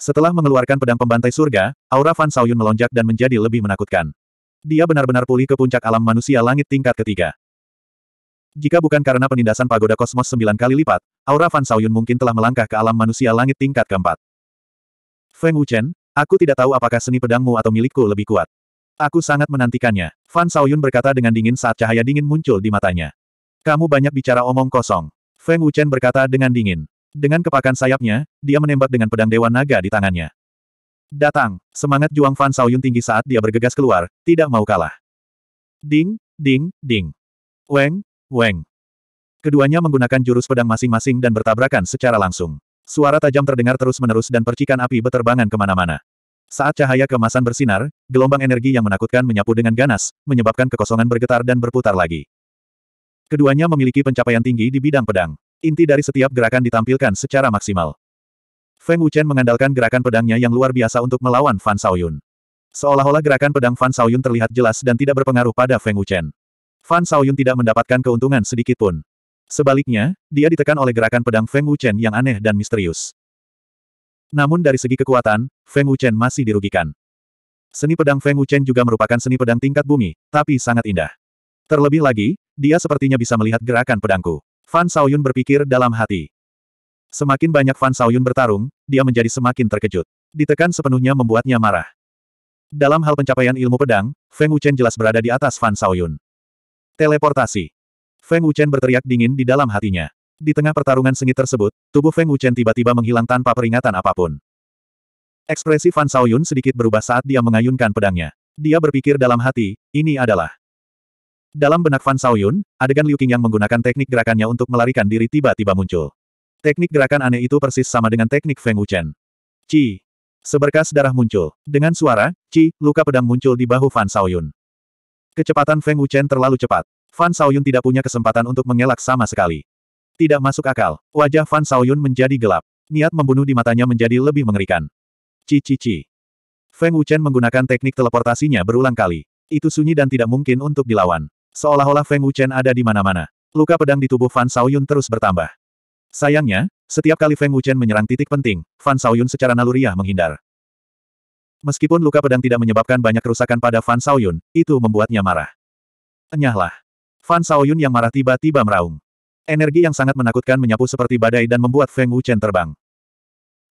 Setelah mengeluarkan pedang pembantai surga, aura Fan Shaoyun melonjak dan menjadi lebih menakutkan. Dia benar-benar pulih ke puncak alam manusia langit tingkat ketiga. Jika bukan karena penindasan pagoda kosmos sembilan kali lipat, aura Fan Shaoyun mungkin telah melangkah ke alam manusia langit tingkat keempat. Feng Wuchen, aku tidak tahu apakah seni pedangmu atau milikku lebih kuat. Aku sangat menantikannya. Fan Shaoyun berkata dengan dingin saat cahaya dingin muncul di matanya. Kamu banyak bicara omong kosong. Feng Wuchen berkata dengan dingin. Dengan kepakan sayapnya, dia menembak dengan pedang Dewa Naga di tangannya. Datang, semangat juang Fan Shaoyun tinggi saat dia bergegas keluar, tidak mau kalah. Ding, ding, ding. Weng, weng. Keduanya menggunakan jurus pedang masing-masing dan bertabrakan secara langsung. Suara tajam terdengar terus-menerus dan percikan api beterbangan ke mana-mana. Saat cahaya kemasan bersinar, gelombang energi yang menakutkan menyapu dengan ganas, menyebabkan kekosongan bergetar dan berputar lagi. Keduanya memiliki pencapaian tinggi di bidang pedang. Inti dari setiap gerakan ditampilkan secara maksimal. Feng Wuchen mengandalkan gerakan pedangnya yang luar biasa untuk melawan Fan Shaoyun. Seolah-olah gerakan pedang Fan Shaoyun terlihat jelas dan tidak berpengaruh pada Feng Wuchen. Fan Shaoyun tidak mendapatkan keuntungan sedikit pun. Sebaliknya, dia ditekan oleh gerakan pedang Feng Wuchen yang aneh dan misterius. Namun dari segi kekuatan, Feng Wuchen masih dirugikan. Seni pedang Feng Wuchen juga merupakan seni pedang tingkat bumi, tapi sangat indah. Terlebih lagi, dia sepertinya bisa melihat gerakan pedangku. Fan Shaoyun berpikir dalam hati. Semakin banyak Fan Shaoyun bertarung, dia menjadi semakin terkejut. Ditekan sepenuhnya membuatnya marah. Dalam hal pencapaian ilmu pedang, Feng Wuchen jelas berada di atas Fan Shaoyun. Teleportasi. Feng Wuchen berteriak dingin di dalam hatinya. Di tengah pertarungan sengit tersebut, tubuh Feng Wuchen tiba-tiba menghilang tanpa peringatan apa pun. Ekspresi Fan Shaoyun sedikit berubah saat dia mengayunkan pedangnya. Dia berpikir dalam hati, ini adalah. Dalam benak Fan Shaoyun, adegan Liu Qing yang menggunakan teknik gerakannya untuk melarikan diri tiba-tiba muncul. Teknik gerakan aneh itu persis sama dengan teknik Feng Wuchen. Ci. Seberkas darah muncul. Dengan suara, Ci, luka pedang muncul di bahu Fan Shaoyun. Kecepatan Feng Wuchen terlalu cepat. Fan Shaoyun tidak punya kesempatan untuk mengelak sama sekali. Tidak masuk akal. Wajah Fan Shaoyun menjadi gelap. Niat membunuh di matanya menjadi lebih mengerikan. Ci-ci-ci. Feng Wuchen menggunakan teknik teleportasinya berulang kali. Itu sunyi dan tidak mungkin untuk dilawan. Seolah-olah Feng Wuchen ada di mana-mana. Luka pedang di tubuh Fan Shaoyun terus bertambah. Sayangnya, setiap kali Feng Wuchen menyerang titik penting, Fan Shaoyun secara naluriah menghindar. Meskipun luka pedang tidak menyebabkan banyak kerusakan pada Fan Shaoyun, itu membuatnya marah. Enyahlah. Fan Shaoyun yang marah tiba-tiba meraung. Energi yang sangat menakutkan menyapu seperti badai dan membuat Feng Wuchen terbang.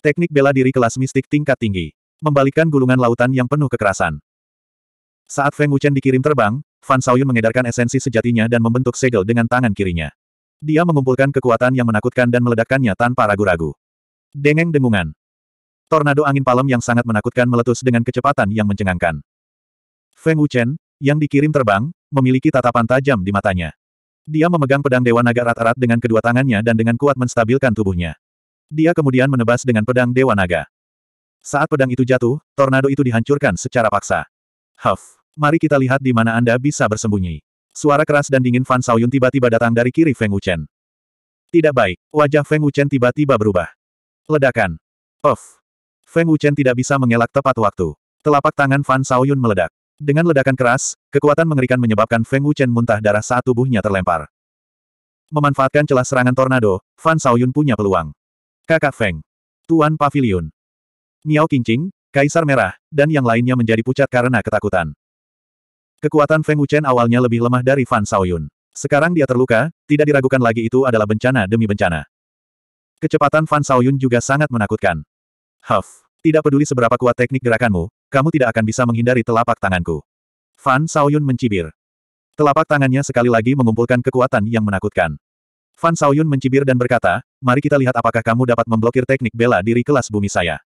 Teknik bela diri kelas mistik tingkat tinggi. Membalikkan gulungan lautan yang penuh kekerasan. Saat Feng Wuchen dikirim terbang, Fan Shaoyun mengedarkan esensi sejatinya dan membentuk segel dengan tangan kirinya. Dia mengumpulkan kekuatan yang menakutkan dan meledakkannya tanpa ragu-ragu. Dengeng dengungan. Tornado angin palem yang sangat menakutkan meletus dengan kecepatan yang mencengangkan. Feng Wuchen, yang dikirim terbang, memiliki tatapan tajam di matanya. Dia memegang pedang Dewa Naga erat-erat dengan kedua tangannya dan dengan kuat menstabilkan tubuhnya. Dia kemudian menebas dengan pedang Dewa Naga. Saat pedang itu jatuh, tornado itu dihancurkan secara paksa. Huff, mari kita lihat di mana Anda bisa bersembunyi. Suara keras dan dingin Fan Shaoyun tiba-tiba datang dari kiri Feng Wuchen. Tidak baik, wajah Feng Wuchen tiba-tiba berubah. Ledakan. Puff. Feng Wuchen tidak bisa mengelak tepat waktu. Telapak tangan Fan Shaoyun meledak. Dengan ledakan keras, kekuatan mengerikan menyebabkan Feng Wuchen muntah darah saat tubuhnya terlempar. Memanfaatkan celah serangan tornado, Fan Shaoyun punya peluang. Kakak Feng. Tuan Pavilion. Miao Qingqing, Kaisar Merah, dan yang lainnya menjadi pucat karena ketakutan. Kekuatan Feng Wuchen awalnya lebih lemah dari Fan Shaoyun. Sekarang dia terluka, tidak diragukan lagi itu adalah bencana demi bencana. Kecepatan Fan Shaoyun juga sangat menakutkan. Huff, tidak peduli seberapa kuat teknik gerakanmu, kamu tidak akan bisa menghindari telapak tanganku. Fan Shaoyun mencibir. Telapak tangannya sekali lagi mengumpulkan kekuatan yang menakutkan. Fan Shaoyun mencibir dan berkata, mari kita lihat apakah kamu dapat memblokir teknik bela diri kelas bumi saya.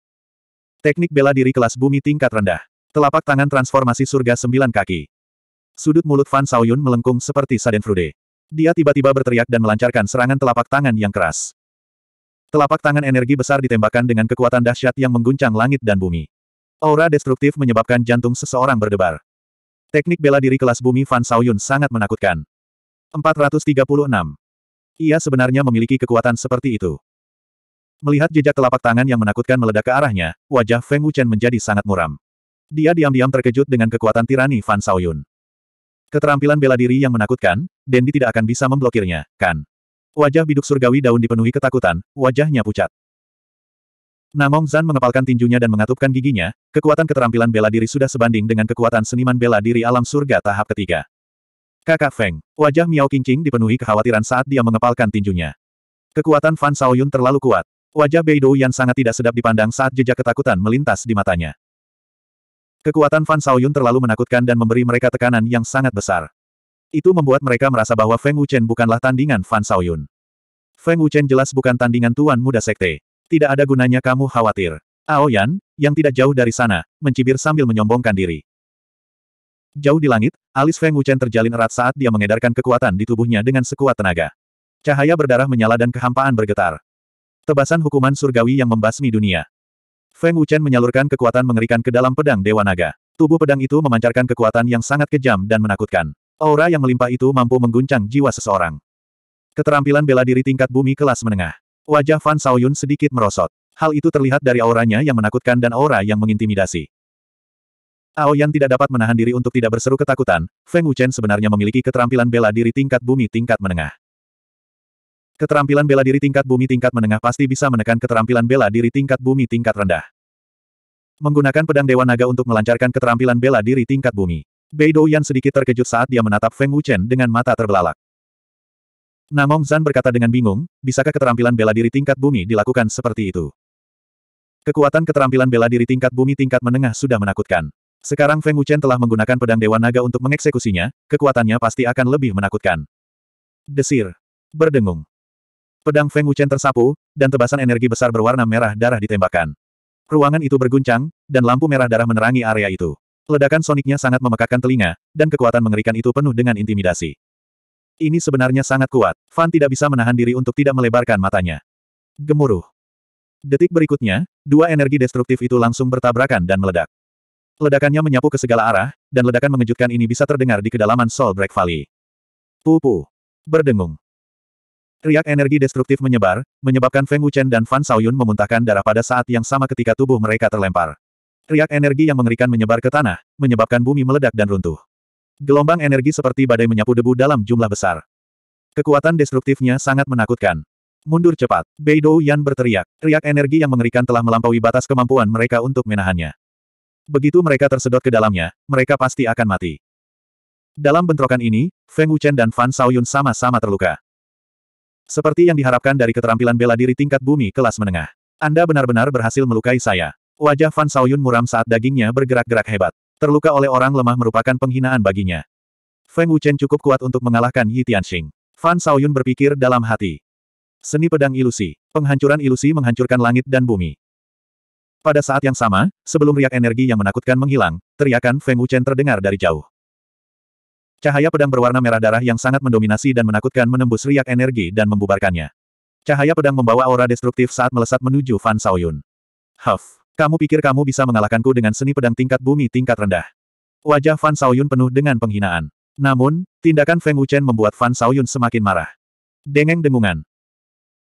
Teknik bela diri kelas bumi tingkat rendah. Telapak tangan transformasi surga sembilan kaki. Sudut mulut Fan Shaoyun melengkung seperti Sadenfrude. Dia tiba-tiba berteriak dan melancarkan serangan telapak tangan yang keras. Telapak tangan energi besar ditembakkan dengan kekuatan dahsyat yang mengguncang langit dan bumi. Aura destruktif menyebabkan jantung seseorang berdebar. Teknik bela diri kelas bumi Fan Shaoyun sangat menakutkan. 436. Ia sebenarnya memiliki kekuatan seperti itu. Melihat jejak telapak tangan yang menakutkan meledak ke arahnya, wajah Feng Wuchen menjadi sangat muram. Dia diam-diam terkejut dengan kekuatan tirani Fan Shaoyun. Keterampilan bela diri yang menakutkan, Dendi tidak akan bisa memblokirnya, kan? Wajah biduk surgawi daun dipenuhi ketakutan, wajahnya pucat. Namong Zan mengepalkan tinjunya dan mengatupkan giginya, kekuatan keterampilan bela diri sudah sebanding dengan kekuatan seniman bela diri alam surga tahap ketiga. Kakak Feng, wajah Miao Qingqing dipenuhi kekhawatiran saat dia mengepalkan tinjunya. Kekuatan Fan Shaoyun terlalu kuat. Wajah Beidou yang sangat tidak sedap dipandang saat jejak ketakutan melintas di matanya. Kekuatan Fan Shaoyun terlalu menakutkan dan memberi mereka tekanan yang sangat besar. Itu membuat mereka merasa bahwa Feng Wuchen bukanlah tandingan Fan Shaoyun. Feng Wuchen jelas bukan tandingan Tuan Muda Sekte. Tidak ada gunanya kamu khawatir. Aoyan, yang tidak jauh dari sana, mencibir sambil menyombongkan diri. Jauh di langit, alis Feng Wuchen terjalin erat saat dia mengedarkan kekuatan di tubuhnya dengan sekuat tenaga. Cahaya berdarah menyala dan kehampaan bergetar. Tebasan hukuman surgawi yang membasmi dunia. Feng Wuchen menyalurkan kekuatan mengerikan ke dalam pedang Dewa Naga. Tubuh pedang itu memancarkan kekuatan yang sangat kejam dan menakutkan. Aura yang melimpah itu mampu mengguncang jiwa seseorang. Keterampilan bela diri tingkat bumi kelas menengah. Wajah Fan Shaoyun sedikit merosot. Hal itu terlihat dari auranya yang menakutkan dan aura yang mengintimidasi. Aoyan tidak dapat menahan diri untuk tidak berseru ketakutan, Feng Wuchen sebenarnya memiliki keterampilan bela diri tingkat bumi tingkat menengah. Keterampilan bela diri tingkat bumi tingkat menengah pasti bisa menekan keterampilan bela diri tingkat bumi tingkat rendah. Menggunakan pedang Dewa Naga untuk melancarkan keterampilan bela diri tingkat bumi. Bei Douyan sedikit terkejut saat dia menatap Feng Wuchen dengan mata terbelalak. Namong Zan berkata dengan bingung, bisakah keterampilan bela diri tingkat bumi dilakukan seperti itu? Kekuatan keterampilan bela diri tingkat bumi tingkat menengah sudah menakutkan. Sekarang Feng Wuchen telah menggunakan pedang Dewa Naga untuk mengeksekusinya, kekuatannya pasti akan lebih menakutkan. Desir. Berdengung. Pedang Feng Wuchen tersapu, dan tebasan energi besar berwarna merah darah ditembakkan. Ruangan itu berguncang, dan lampu merah darah menerangi area itu. Ledakan soniknya sangat memekakkan telinga, dan kekuatan mengerikan itu penuh dengan intimidasi. Ini sebenarnya sangat kuat. Fan tidak bisa menahan diri untuk tidak melebarkan matanya. Gemuruh. Detik berikutnya, dua energi destruktif itu langsung bertabrakan dan meledak. Ledakannya menyapu ke segala arah, dan ledakan mengejutkan ini bisa terdengar di kedalaman Soul Break Valley. Pupu. Berdengung. Riak energi destruktif menyebar, menyebabkan Feng Wuchen dan Fan Shaoyun memuntahkan darah pada saat yang sama ketika tubuh mereka terlempar. Riak energi yang mengerikan menyebar ke tanah, menyebabkan bumi meledak dan runtuh. Gelombang energi seperti badai menyapu debu dalam jumlah besar. Kekuatan destruktifnya sangat menakutkan. Mundur cepat. Beidou Yan berteriak. Riak energi yang mengerikan telah melampaui batas kemampuan mereka untuk menahannya. Begitu mereka tersedot ke dalamnya, mereka pasti akan mati. Dalam bentrokan ini, Feng Wuchen dan Fan Shaoyun sama-sama terluka. Seperti yang diharapkan dari keterampilan bela diri tingkat bumi kelas menengah. Anda benar-benar berhasil melukai saya. Wajah Fan Shaoyun muram saat dagingnya bergerak-gerak hebat. Terluka oleh orang lemah merupakan penghinaan baginya. Feng Wuchen cukup kuat untuk mengalahkan Yi Tianxing. Fan Shaoyun berpikir dalam hati. Seni pedang ilusi. Penghancuran ilusi menghancurkan langit dan bumi. Pada saat yang sama, sebelum riak energi yang menakutkan menghilang, teriakan Feng Wuchen terdengar dari jauh. Cahaya pedang berwarna merah darah yang sangat mendominasi dan menakutkan menembus riak energi dan membubarkannya. Cahaya pedang membawa aura destruktif saat melesat menuju Fan Shaoyun. Huff, kamu pikir kamu bisa mengalahkanku dengan seni pedang tingkat bumi tingkat rendah. Wajah Fan Shaoyun penuh dengan penghinaan. Namun, tindakan Feng Wuchen membuat Fan Shaoyun semakin marah. Dengeng dengungan.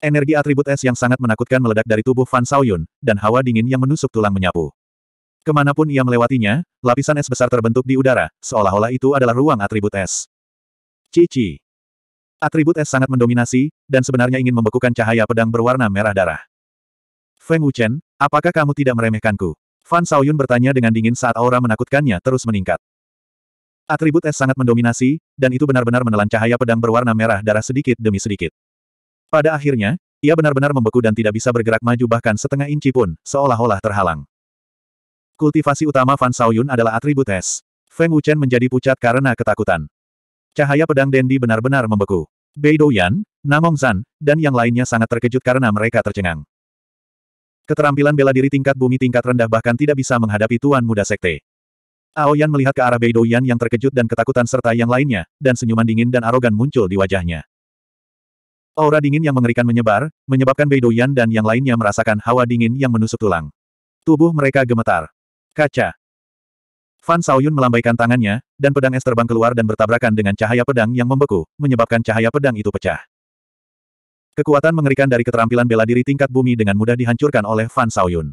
Energi atribut es yang sangat menakutkan meledak dari tubuh Fan Shaoyun, dan hawa dingin yang menusuk tulang menyapu. Ke mana pun ia melewatinya, lapisan es besar terbentuk di udara, seolah-olah itu adalah ruang atribut es. Cici. Atribut es sangat mendominasi, dan sebenarnya ingin membekukan cahaya pedang berwarna merah darah. Feng Wuchen, apakah kamu tidak meremehkanku? Fan Shaoyun bertanya dengan dingin saat aura menakutkannya terus meningkat. Atribut es sangat mendominasi, dan itu benar-benar menelan cahaya pedang berwarna merah darah sedikit demi sedikit. Pada akhirnya, ia benar-benar membeku dan tidak bisa bergerak maju bahkan setengah inci pun, seolah-olah terhalang. Kultivasi utama Fan Shaoyun adalah atribut es. Feng Wuchen menjadi pucat karena ketakutan. Cahaya pedang Dendi benar-benar membeku. Bei Douyan, Namong Zan, dan yang lainnya sangat terkejut karena mereka tercengang. Keterampilan bela diri tingkat bumi tingkat rendah bahkan tidak bisa menghadapi Tuan Muda Sekte. Aoyan melihat ke arah Bei Douyan yang terkejut dan ketakutan serta yang lainnya, dan senyuman dingin dan arogan muncul di wajahnya. Aura dingin yang mengerikan menyebar, menyebabkan Bei Douyan dan yang lainnya merasakan hawa dingin yang menusuk tulang. Tubuh mereka gemetar. Kaca. Fan Shaoyun melambaikan tangannya, dan pedang es terbang keluar dan bertabrakan dengan cahaya pedang yang membeku, menyebabkan cahaya pedang itu pecah. Kekuatan mengerikan dari keterampilan bela diri tingkat bumi dengan mudah dihancurkan oleh Fan Shaoyun.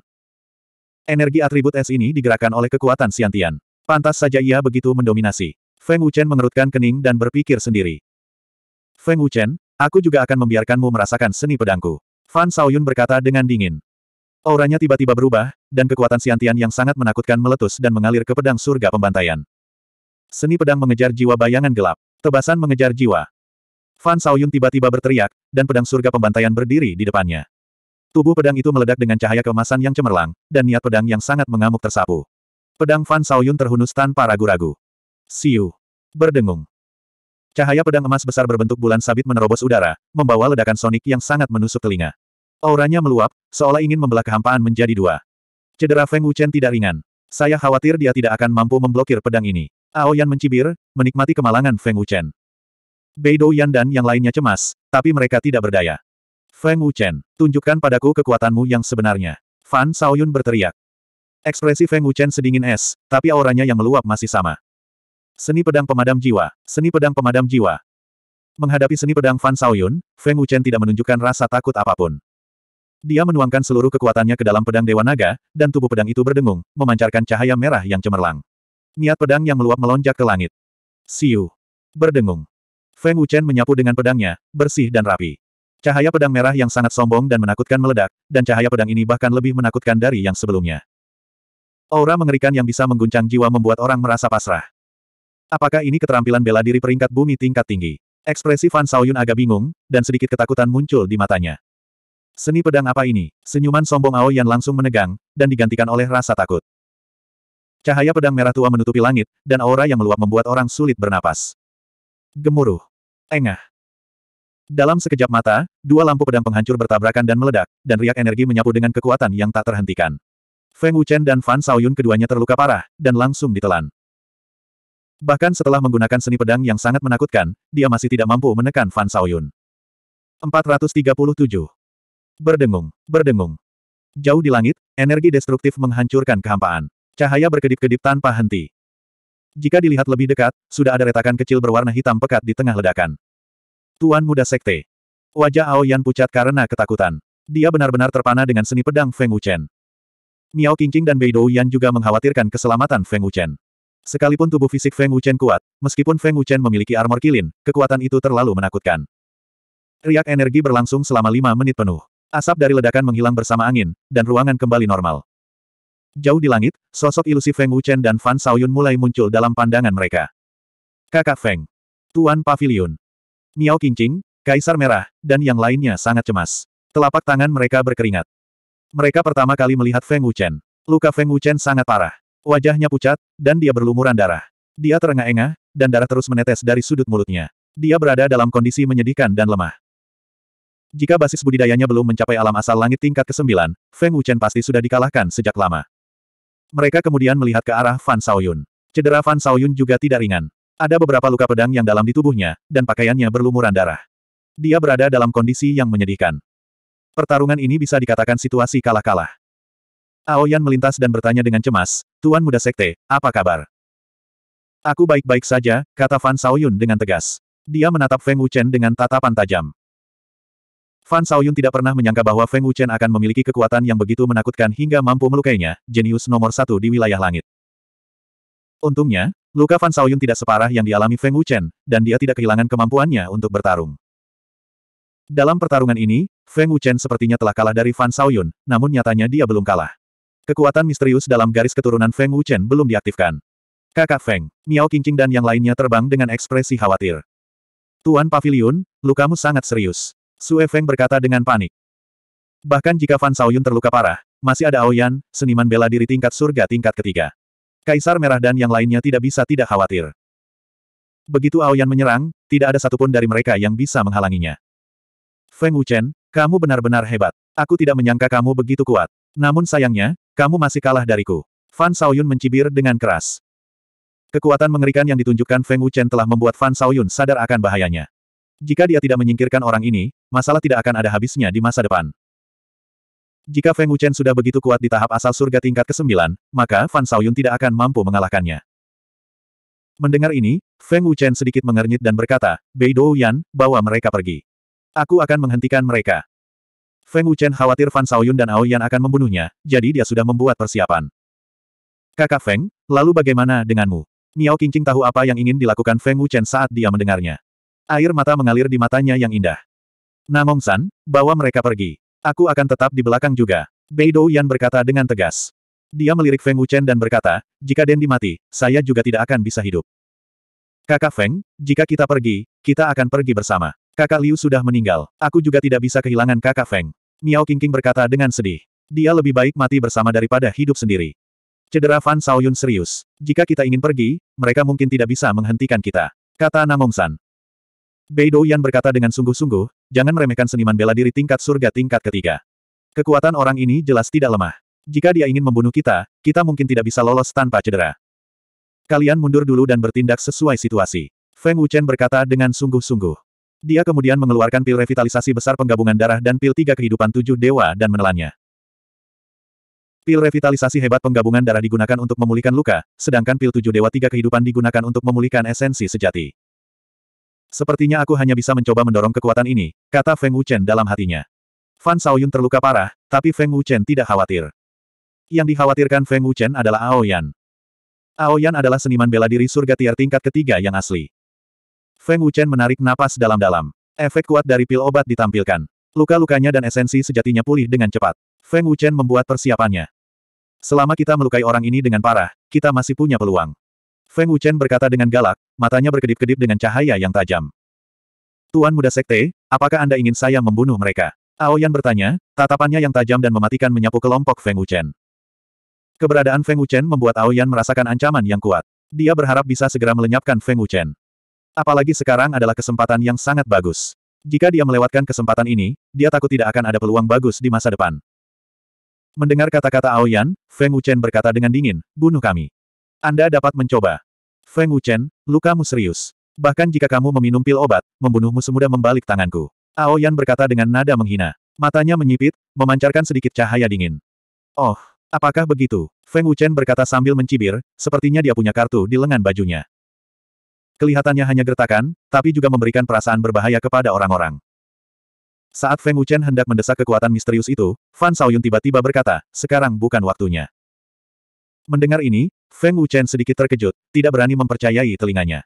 Energi atribut es ini digerakkan oleh kekuatan Siantian. Pantas saja ia begitu mendominasi. Feng Wuchen mengerutkan kening dan berpikir sendiri. Feng Wuchen, aku juga akan membiarkanmu merasakan seni pedangku. Fan Shaoyun berkata dengan dingin. Auranya tiba-tiba berubah, dan kekuatan Siantian yang sangat menakutkan meletus dan mengalir ke pedang surga pembantaian. Seni pedang mengejar jiwa bayangan gelap. Tebasan mengejar jiwa. Fan Shaoyun tiba-tiba berteriak, dan pedang surga pembantaian berdiri di depannya. Tubuh pedang itu meledak dengan cahaya keemasan yang cemerlang, dan niat pedang yang sangat mengamuk tersapu. Pedang Fan Shaoyun terhunus tanpa ragu-ragu. Siu. Berdengung. Cahaya pedang emas besar berbentuk bulan sabit menerobos udara, membawa ledakan sonik yang sangat menusuk telinga. Auranya meluap, seolah ingin membelah kehampaan menjadi dua. Cedera Feng Wuchen tidak ringan. Saya khawatir dia tidak akan mampu memblokir pedang ini. Aoyan mencibir, menikmati kemalangan Feng Wuchen. Bei Douyan dan yang lainnya cemas, tapi mereka tidak berdaya. Feng Wuchen, tunjukkan padaku kekuatanmu yang sebenarnya. Fan Shaoyun berteriak. Ekspresi Feng Wuchen sedingin es, tapi auranya yang meluap masih sama. Seni pedang pemadam jiwa, seni pedang pemadam jiwa. Menghadapi seni pedang Fan Shaoyun, Feng Wuchen tidak menunjukkan rasa takut apa pun. Dia menuangkan seluruh kekuatannya ke dalam pedang Dewa Naga, dan tubuh pedang itu berdengung, memancarkan cahaya merah yang cemerlang. Niat pedang yang meluap melonjak ke langit. Siu. Berdengung. Feng Wuchen menyapu dengan pedangnya, bersih dan rapi. Cahaya pedang merah yang sangat sombong dan menakutkan meledak, dan cahaya pedang ini bahkan lebih menakutkan dari yang sebelumnya. Aura mengerikan yang bisa mengguncang jiwa membuat orang merasa pasrah. Apakah ini keterampilan bela diri peringkat bumi tingkat tinggi? Ekspresi Fan Shaoyun agak bingung, dan sedikit ketakutan muncul di matanya. Seni pedang apa ini? Senyuman sombong Ao Yan langsung menegang, dan digantikan oleh rasa takut. Cahaya pedang merah tua menutupi langit, dan aura yang meluap membuat orang sulit bernapas. Gemuruh. Engah. Dalam sekejap mata, dua lampu pedang penghancur bertabrakan dan meledak, dan riak energi menyapu dengan kekuatan yang tak terhentikan. Feng Wuchen dan Fan Shaoyun keduanya terluka parah, dan langsung ditelan. Bahkan setelah menggunakan seni pedang yang sangat menakutkan, dia masih tidak mampu menekan Fan Shaoyun. 437. Berdengung, berdengung. Jauh di langit, energi destruktif menghancurkan kehampaan. Cahaya berkedip-kedip tanpa henti. Jika dilihat lebih dekat, sudah ada retakan kecil berwarna hitam pekat di tengah ledakan. Tuan Muda Sekte. Wajah Aoyan pucat karena ketakutan. Dia benar-benar terpana dengan seni pedang Feng Wuchen. Miao Qingqing dan Bei Douyan juga mengkhawatirkan keselamatan Feng Wuchen. Sekalipun tubuh fisik Feng Wuchen kuat, meskipun Feng Wuchen memiliki armor kilin, kekuatan itu terlalu menakutkan. Riak energi berlangsung selama lima menit penuh. Asap dari ledakan menghilang bersama angin, dan ruangan kembali normal. Jauh di langit, sosok ilusi Feng Wuchen dan Fan Shaoyun mulai muncul dalam pandangan mereka. Kakak Feng. Tuan Pavilion. Miao Qingqing, Kaisar Merah, dan yang lainnya sangat cemas. Telapak tangan mereka berkeringat. Mereka pertama kali melihat Feng Wuchen. Luka Feng Wuchen sangat parah. Wajahnya pucat, dan dia berlumuran darah. Dia terengah-engah, dan darah terus menetes dari sudut mulutnya. Dia berada dalam kondisi menyedihkan dan lemah. Jika basis budidayanya belum mencapai alam asal langit tingkat ke-9, Feng Wuchen pasti sudah dikalahkan sejak lama. Mereka kemudian melihat ke arah Fan Shaoyun. Cedera Fan Shaoyun juga tidak ringan. Ada beberapa luka pedang yang dalam di tubuhnya, dan pakaiannya berlumuran darah. Dia berada dalam kondisi yang menyedihkan. Pertarungan ini bisa dikatakan situasi kalah-kalah. Aoyan melintas dan bertanya dengan cemas, Tuan Muda Sekte, apa kabar? Aku baik-baik saja, kata Fan Shaoyun dengan tegas. Dia menatap Feng Wuchen dengan tatapan tajam. Fan Shaoyun tidak pernah menyangka bahwa Feng Wuchen akan memiliki kekuatan yang begitu menakutkan hingga mampu melukainya, jenius nomor satu di wilayah langit. Untungnya, luka Fan Shaoyun tidak separah yang dialami Feng Wuchen, dan dia tidak kehilangan kemampuannya untuk bertarung. Dalam pertarungan ini, Feng Wuchen sepertinya telah kalah dari Fan Shaoyun, namun nyatanya dia belum kalah. Kekuatan misterius dalam garis keturunan Feng Wuchen belum diaktifkan. Kakak Feng, Miao Qingqing dan yang lainnya terbang dengan ekspresi khawatir. Tuan Pavilion, lukamu sangat serius. Sue Feng berkata dengan panik. Bahkan jika Fan Shaoyun terluka parah, masih ada Aoyan, seniman bela diri tingkat surga tingkat ketiga. Kaisar Merah dan yang lainnya tidak bisa tidak khawatir. Begitu Aoyan menyerang, tidak ada satupun dari mereka yang bisa menghalanginya. Feng Wuchen, kamu benar-benar hebat. Aku tidak menyangka kamu begitu kuat. Namun sayangnya, kamu masih kalah dariku. Fan Shaoyun mencibir dengan keras. Kekuatan mengerikan yang ditunjukkan Feng Wuchen telah membuat Fan Shaoyun sadar akan bahayanya. Jika dia tidak menyingkirkan orang ini, masalah tidak akan ada habisnya di masa depan. Jika Feng Wuchen sudah begitu kuat di tahap asal surga tingkat ke-9, maka Fan Shaoyun tidak akan mampu mengalahkannya. Mendengar ini, Feng Wuchen sedikit mengernyit dan berkata, Bei Douyan, bawa mereka pergi. Aku akan menghentikan mereka. Feng Wuchen khawatir Fan Shaoyun dan Aoyan akan membunuhnya, jadi dia sudah membuat persiapan. Kakak Feng, lalu bagaimana denganmu? Miao Qingqing tahu apa yang ingin dilakukan Feng Wuchen saat dia mendengarnya. Air mata mengalir di matanya yang indah. Namong San, bawa mereka pergi. Aku akan tetap di belakang juga. Bei Yan berkata dengan tegas. Dia melirik Feng Wuchen dan berkata, jika Dendi mati, saya juga tidak akan bisa hidup. Kakak Feng, jika kita pergi, kita akan pergi bersama. Kakak Liu sudah meninggal. Aku juga tidak bisa kehilangan kakak Feng. Miao Qingqing berkata dengan sedih. Dia lebih baik mati bersama daripada hidup sendiri. Cedera Fan Shaoyun serius. Jika kita ingin pergi, mereka mungkin tidak bisa menghentikan kita. Kata Namong San. Bei Yan berkata dengan sungguh-sungguh, jangan meremehkan seniman bela diri tingkat surga tingkat ketiga. Kekuatan orang ini jelas tidak lemah. Jika dia ingin membunuh kita, kita mungkin tidak bisa lolos tanpa cedera. Kalian mundur dulu dan bertindak sesuai situasi. Feng Wuchen berkata dengan sungguh-sungguh. Dia kemudian mengeluarkan pil revitalisasi besar penggabungan darah dan pil tiga kehidupan tujuh dewa dan menelannya. Pil revitalisasi hebat penggabungan darah digunakan untuk memulihkan luka, sedangkan pil tujuh dewa tiga kehidupan digunakan untuk memulihkan esensi sejati. Sepertinya aku hanya bisa mencoba mendorong kekuatan ini, kata Feng Wuchen dalam hatinya. Fan Shaoyun terluka parah, tapi Feng Wuchen tidak khawatir. Yang dikhawatirkan Feng Wuchen adalah Aoyan. Aoyan adalah seniman bela diri surga tier tingkat ketiga yang asli. Feng Wuchen menarik napas dalam-dalam. Efek kuat dari pil obat ditampilkan. Luka-lukanya dan esensi sejatinya pulih dengan cepat. Feng Wuchen membuat persiapannya. Selama kita melukai orang ini dengan parah, kita masih punya peluang. Feng Wuchen berkata dengan galak, matanya berkedip-kedip dengan cahaya yang tajam. Tuan Muda Sekte, apakah Anda ingin saya membunuh mereka? Aoyan bertanya, tatapannya yang tajam dan mematikan menyapu kelompok Feng Wuchen. Keberadaan Feng Wuchen membuat Aoyan merasakan ancaman yang kuat. Dia berharap bisa segera melenyapkan Feng Wuchen. Apalagi sekarang adalah kesempatan yang sangat bagus. Jika dia melewatkan kesempatan ini, dia takut tidak akan ada peluang bagus di masa depan. Mendengar kata-kata Aoyan, Feng Wuchen berkata dengan dingin, bunuh kami. Anda dapat mencoba. Feng Wuchen, lukamu serius. Bahkan jika kamu meminum pil obat, membunuhmu semudah membalik tanganku. Aoyan berkata dengan nada menghina. Matanya menyipit, memancarkan sedikit cahaya dingin. Oh, apakah begitu? Feng Wuchen berkata sambil mencibir, sepertinya dia punya kartu di lengan bajunya. Kelihatannya hanya gertakan, tapi juga memberikan perasaan berbahaya kepada orang-orang. Saat Feng Wuchen hendak mendesak kekuatan misterius itu, Fan Shaoyun tiba-tiba berkata, sekarang bukan waktunya. Mendengar ini, Feng Wuchen sedikit terkejut, tidak berani mempercayai telinganya.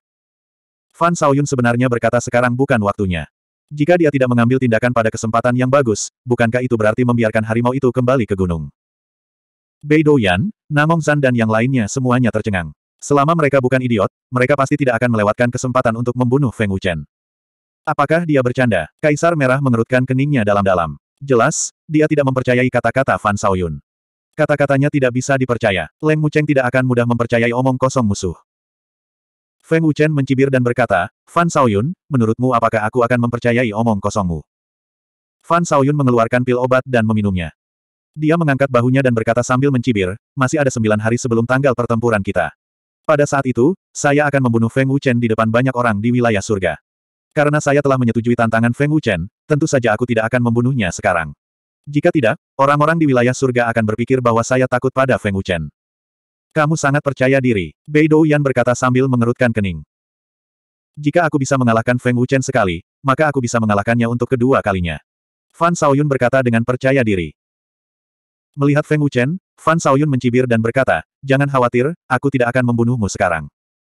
Fan Shaoyun sebenarnya berkata sekarang bukan waktunya. Jika dia tidak mengambil tindakan pada kesempatan yang bagus, bukankah itu berarti membiarkan harimau itu kembali ke gunung? Bei Douyan, Namong Zan dan yang lainnya semuanya tercengang. Selama mereka bukan idiot, mereka pasti tidak akan melewatkan kesempatan untuk membunuh Feng Wuchen. Apakah dia bercanda? Kaisar Merah mengerutkan keningnya dalam-dalam. Jelas, dia tidak mempercayai kata-kata Fan Shaoyun. Kata-katanya tidak bisa dipercaya. Leng Mucheng tidak akan mudah mempercayai omong kosong musuh. Feng Wuchen mencibir dan berkata, Fan Shaoyun, menurutmu apakah aku akan mempercayai omong kosongmu? Fan Shaoyun mengeluarkan pil obat dan meminumnya. Dia mengangkat bahunya dan berkata sambil mencibir, masih ada sembilan hari sebelum tanggal pertempuran kita. Pada saat itu, saya akan membunuh Feng Wuchen di depan banyak orang di wilayah surga. Karena saya telah menyetujui tantangan Feng Wuchen, tentu saja aku tidak akan membunuhnya sekarang. Jika tidak, orang-orang di wilayah surga akan berpikir bahwa saya takut pada Feng Wuchen. Kamu sangat percaya diri, Bei Douyan berkata sambil mengerutkan kening. Jika aku bisa mengalahkan Feng Wuchen sekali, maka aku bisa mengalahkannya untuk kedua kalinya. Fan Shaoyun berkata dengan percaya diri. Melihat Feng Wuchen, Fan Shaoyun mencibir dan berkata, jangan khawatir, aku tidak akan membunuhmu sekarang.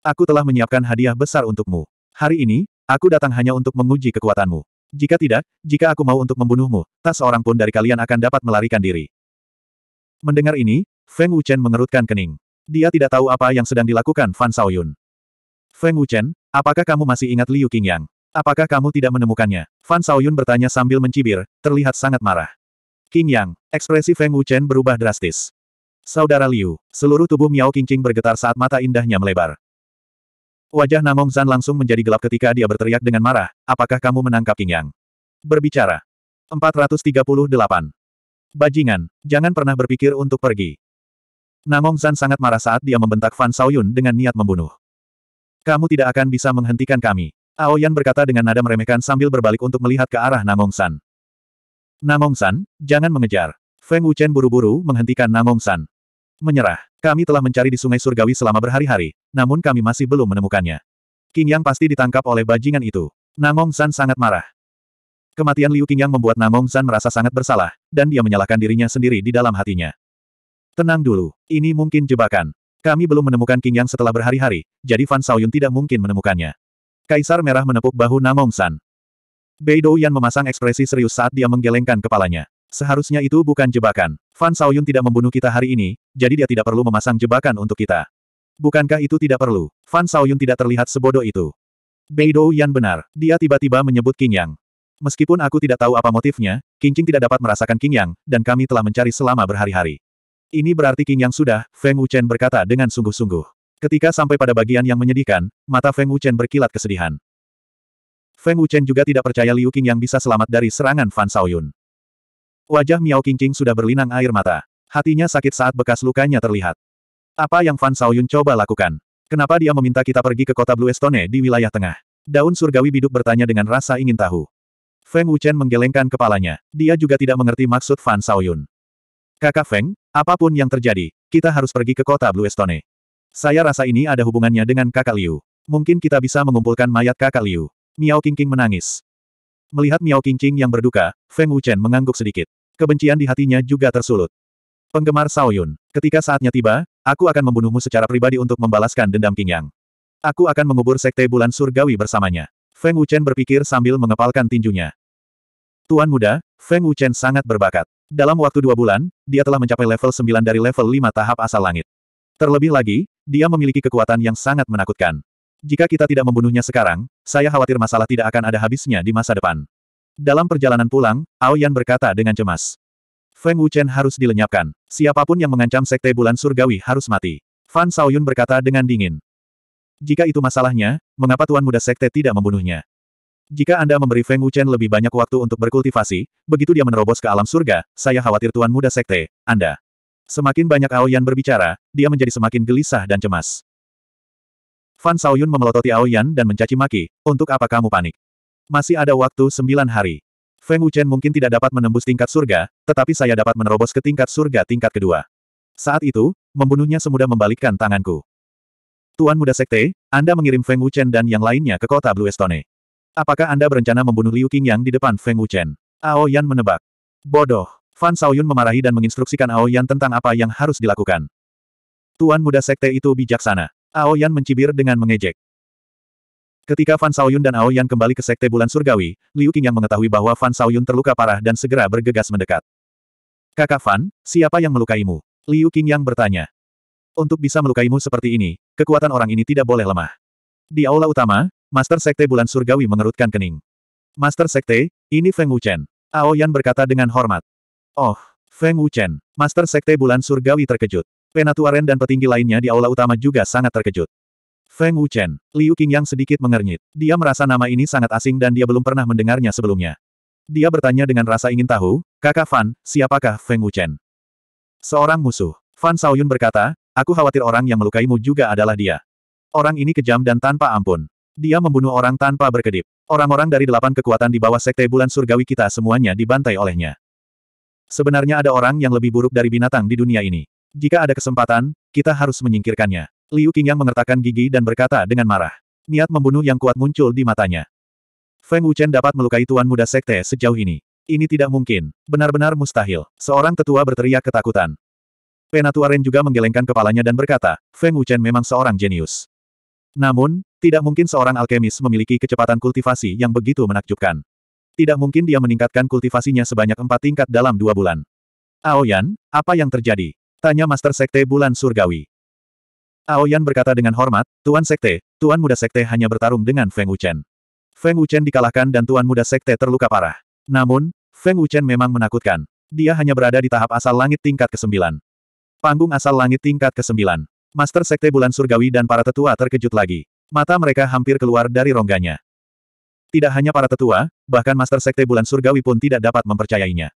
Aku telah menyiapkan hadiah besar untukmu. Hari ini, Aku datang hanya untuk menguji kekuatanmu. Jika tidak, jika aku mau untuk membunuhmu, tak seorang pun dari kalian akan dapat melarikan diri. Mendengar ini, Feng Wuchen mengerutkan kening. Dia tidak tahu apa yang sedang dilakukan Fan Shaoyun. Feng Wuchen, apakah kamu masih ingat Liu Qingyang? Apakah kamu tidak menemukannya? Fan Shaoyun bertanya sambil mencibir, terlihat sangat marah. Qingyang, ekspresi Feng Wuchen berubah drastis. Saudara Liu, seluruh tubuh Miao Qingqing bergetar saat mata indahnya melebar. Wajah Namong Zan langsung menjadi gelap ketika dia berteriak dengan marah, apakah kamu menangkap Qingyang? Berbicara. 438. Bajingan, jangan pernah berpikir untuk pergi. Namong Zan sangat marah saat dia membentak Fan Shaoyun dengan niat membunuh. Kamu tidak akan bisa menghentikan kami. Aoyan berkata dengan nada meremehkan sambil berbalik untuk melihat ke arah Namong San. Namong San, jangan mengejar. Feng Wuchen buru-buru menghentikan Namong San. Menyerah. Kami telah mencari di Sungai Surgawi selama berhari-hari, namun kami masih belum menemukannya. Qing Yang pasti ditangkap oleh bajingan itu. Namong Zan sangat marah. Kematian Liu Qingyang membuat Namong Zan merasa sangat bersalah, dan dia menyalahkan dirinya sendiri di dalam hatinya. Tenang dulu, ini mungkin jebakan. Kami belum menemukan Qingyang setelah berhari-hari, jadi Fan Shaoyun tidak mungkin menemukannya. Kaisar Merah menepuk bahu Namong San. Bei Douyan memasang ekspresi serius saat dia menggelengkan kepalanya. Seharusnya itu bukan jebakan. Fan Shaoyun tidak membunuh kita hari ini, jadi dia tidak perlu memasang jebakan untuk kita. Bukankah itu tidak perlu? Fan Shaoyun tidak terlihat sebodoh itu. Bei Dou Yan benar, dia tiba-tiba menyebut King Yang. Meskipun aku tidak tahu apa motifnya, King Qing tidak dapat merasakan King Yang, dan kami telah mencari selama berhari-hari. Ini berarti King Yang sudah, Feng Wuchen berkata dengan sungguh-sungguh. Ketika sampai pada bagian yang menyedihkan, mata Feng Wuchen berkilat kesedihan. Feng Wuchen juga tidak percaya Liu King Yang bisa selamat dari serangan Fan Shaoyun. Wajah Miao Qingqing sudah berlinang air mata. Hatinya sakit saat bekas lukanya terlihat. Apa yang Fan Shaoyun coba lakukan? Kenapa dia meminta kita pergi ke kota Blue Stone di wilayah tengah? Daun surgawi biduk bertanya dengan rasa ingin tahu. Feng Wuchen menggelengkan kepalanya. Dia juga tidak mengerti maksud Fan Shaoyun. Kakak Feng, apa pun yang terjadi, kita harus pergi ke kota Blue Stone. Saya rasa ini ada hubungannya dengan kakak Liu. Mungkin kita bisa mengumpulkan mayat kakak Liu. Miao Qingqing menangis. Melihat Miao Qingqing yang berduka, Feng Wuchen mengangguk sedikit. Kebencian di hatinya juga tersulut. Penggemar Sao Yun, ketika saatnya tiba, aku akan membunuhmu secara pribadi untuk membalaskan dendam King Yang. Aku akan mengubur sekte bulan surgawi bersamanya. Feng Wuchen berpikir sambil mengepalkan tinjunya. Tuan muda, Feng Wuchen sangat berbakat. Dalam waktu dua bulan, dia telah mencapai level 9 dari level 5 tahap asal langit. Terlebih lagi, dia memiliki kekuatan yang sangat menakutkan. Jika kita tidak membunuhnya sekarang, saya khawatir masalah tidak akan ada habisnya di masa depan. Dalam perjalanan pulang, Aoyan berkata dengan cemas. Feng Wuchen harus dilenyapkan. Siapa pun yang mengancam sekte bulan surgawi harus mati. Fan Shaoyun berkata dengan dingin. Jika itu masalahnya, mengapa Tuan Muda Sekte tidak membunuhnya? Jika Anda memberi Feng Wuchen lebih banyak waktu untuk berkultivasi, begitu dia menerobos ke alam surga, saya khawatir Tuan Muda Sekte, Anda. Semakin banyak Aoyan berbicara, dia menjadi semakin gelisah dan cemas. Fan Shaoyun memelototi Aoyan dan mencaci maki, untuk apa kamu panik? Masih ada waktu sembilan hari. Feng Wuchen mungkin tidak dapat menembus tingkat surga, tetapi saya dapat menerobos ke tingkat surga tingkat kedua. Saat itu, membunuhnya semudah membalikkan tanganku. Tuan Muda Sekte, Anda mengirim Feng Wuchen dan yang lainnya ke kota Blue Stone. Apakah Anda berencana membunuh Liu Qingyang di depan Feng Wuchen? Aoyan menebak. Bodoh. Fan Shaoyun memarahi dan menginstruksikan Aoyan tentang apa yang harus dilakukan. Tuan Muda Sekte itu bijaksana. Aoyan mencibir dengan mengejek. Ketika Fan Shaoyun dan Aoyan kembali ke Sekte Bulan Surgawi, Liu Qing yang mengetahui bahwa Fan Shaoyun terluka parah dan segera bergegas mendekat. Kakak Fan, siapa yang melukaimu? Liu Qing yang bertanya. Untuk bisa melukaimu seperti ini, kekuatan orang ini tidak boleh lemah. Di aula utama, Master Sekte Bulan Surgawi mengerutkan kening. Master Sekte, ini Feng Wuchen. Aoyan berkata dengan hormat. Oh, Feng Wuchen, Master Sekte Bulan Surgawi terkejut. Penatuaren dan petinggi lainnya di aula utama juga sangat terkejut. Feng Wuchen, Liu Qingyang sedikit mengernyit. Dia merasa nama ini sangat asing dan dia belum pernah mendengarnya sebelumnya. Dia bertanya dengan rasa ingin tahu, Kakak Fan, siapakah Feng Wuchen? Seorang musuh. Fan Shaoyun berkata, aku khawatir orang yang melukaimu juga adalah dia. Orang ini kejam dan tanpa ampun. Dia membunuh orang tanpa berkedip. Orang-orang dari delapan kekuatan di bawah sekte bulan surgawi kita semuanya dibantai olehnya. Sebenarnya ada orang yang lebih buruk dari binatang di dunia ini. Jika ada kesempatan, kita harus menyingkirkannya. Liu Qingyang mengertakkan gigi dan berkata dengan marah. Niat membunuh yang kuat muncul di matanya. Feng Wuchen dapat melukai Tuan Muda Sekte sejauh ini. Ini tidak mungkin. Benar-benar mustahil. Seorang tetua berteriak ketakutan. Penatuaren juga menggelengkan kepalanya dan berkata, Feng Wuchen memang seorang jenius. Namun, tidak mungkin seorang alkemis memiliki kecepatan kultivasi yang begitu menakjubkan. Tidak mungkin dia meningkatkan kultivasinya sebanyak empat tingkat dalam dua bulan. Aoyan, apa yang terjadi? Tanya Master Sekte Bulan Surgawi. Aoyan berkata dengan hormat, Tuan Sekte, Tuan Muda Sekte hanya bertarung dengan Feng Wuchen. Feng Wuchen dikalahkan dan Tuan Muda Sekte terluka parah. Namun, Feng Wuchen memang menakutkan. Dia hanya berada di tahap asal langit tingkat ke-9. Panggung asal langit tingkat ke-9. Master Sekte Bulan Surgawi dan para tetua terkejut lagi. Mata mereka hampir keluar dari rongganya. Tidak hanya para tetua, bahkan Master Sekte Bulan Surgawi pun tidak dapat mempercayainya.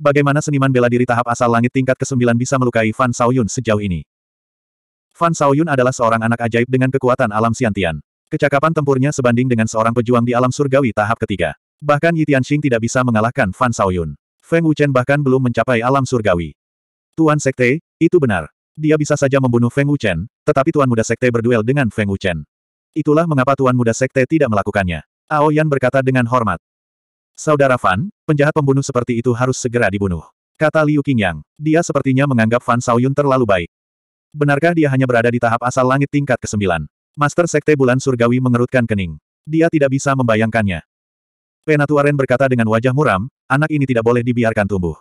Bagaimana seniman bela diri tahap asal langit tingkat ke-9 bisa melukai Fan Shaoyun sejauh ini? Fan Shaoyun adalah seorang anak ajaib dengan kekuatan alam Siantian. Kecakapan tempurnya sebanding dengan seorang pejuang di alam surgawi tahap ketiga. Bahkan Yi Tianxing tidak bisa mengalahkan Fan Shaoyun. Feng Wuchen bahkan belum mencapai alam surgawi. Tuan Sekte, itu benar. Dia bisa saja membunuh Feng Wuchen, tetapi Tuan Muda Sekte berduel dengan Feng Wuchen. Itulah mengapa Tuan Muda Sekte tidak melakukannya. Ao Yan berkata dengan hormat. Saudara Fan, penjahat pembunuh seperti itu harus segera dibunuh. Kata Liu Qingyang. Dia sepertinya menganggap Fan Shaoyun terlalu baik. Benarkah dia hanya berada di tahap asal langit tingkat ke-9? Master Sekte Bulan Surgawi mengerutkan kening. Dia tidak bisa membayangkannya. Penatuaren berkata dengan wajah muram, anak ini tidak boleh dibiarkan tumbuh.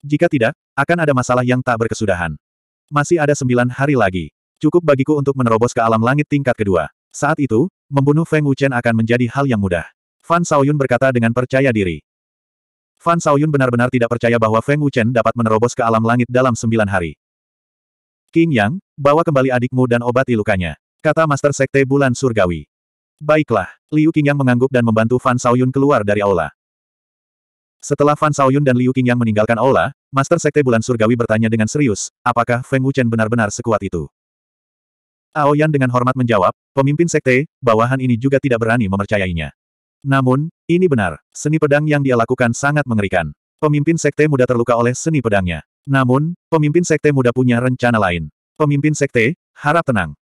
Jika tidak, akan ada masalah yang tak berkesudahan. Masih ada sembilan hari lagi. Cukup bagiku untuk menerobos ke alam langit tingkat kedua. Saat itu, membunuh Feng Wuchen akan menjadi hal yang mudah. Fan Shaoyun berkata dengan percaya diri. Fan Shaoyun benar-benar tidak percaya bahwa Feng Wuchen dapat menerobos ke alam langit dalam sembilan hari. King Yang, bawa kembali adikmu dan obati lukanya. Kata Master Sekte Bulan Surgawi. Baiklah, Liu Qingyang mengangguk dan membantu Fan Shaoyun keluar dari aula. Setelah Fan Shaoyun dan Liu Qingyang meninggalkan aula, Master Sekte Bulan Surgawi bertanya dengan serius, apakah Feng Wuchen benar-benar sekuat itu? Aoyan dengan hormat menjawab, pemimpin sekte, bawahan ini juga tidak berani mempercayainya. Namun, ini benar, seni pedang yang dia lakukan sangat mengerikan. Pemimpin sekte muda terluka oleh seni pedangnya. Namun, pemimpin sekte muda punya rencana lain. Pemimpin sekte, harap tenang.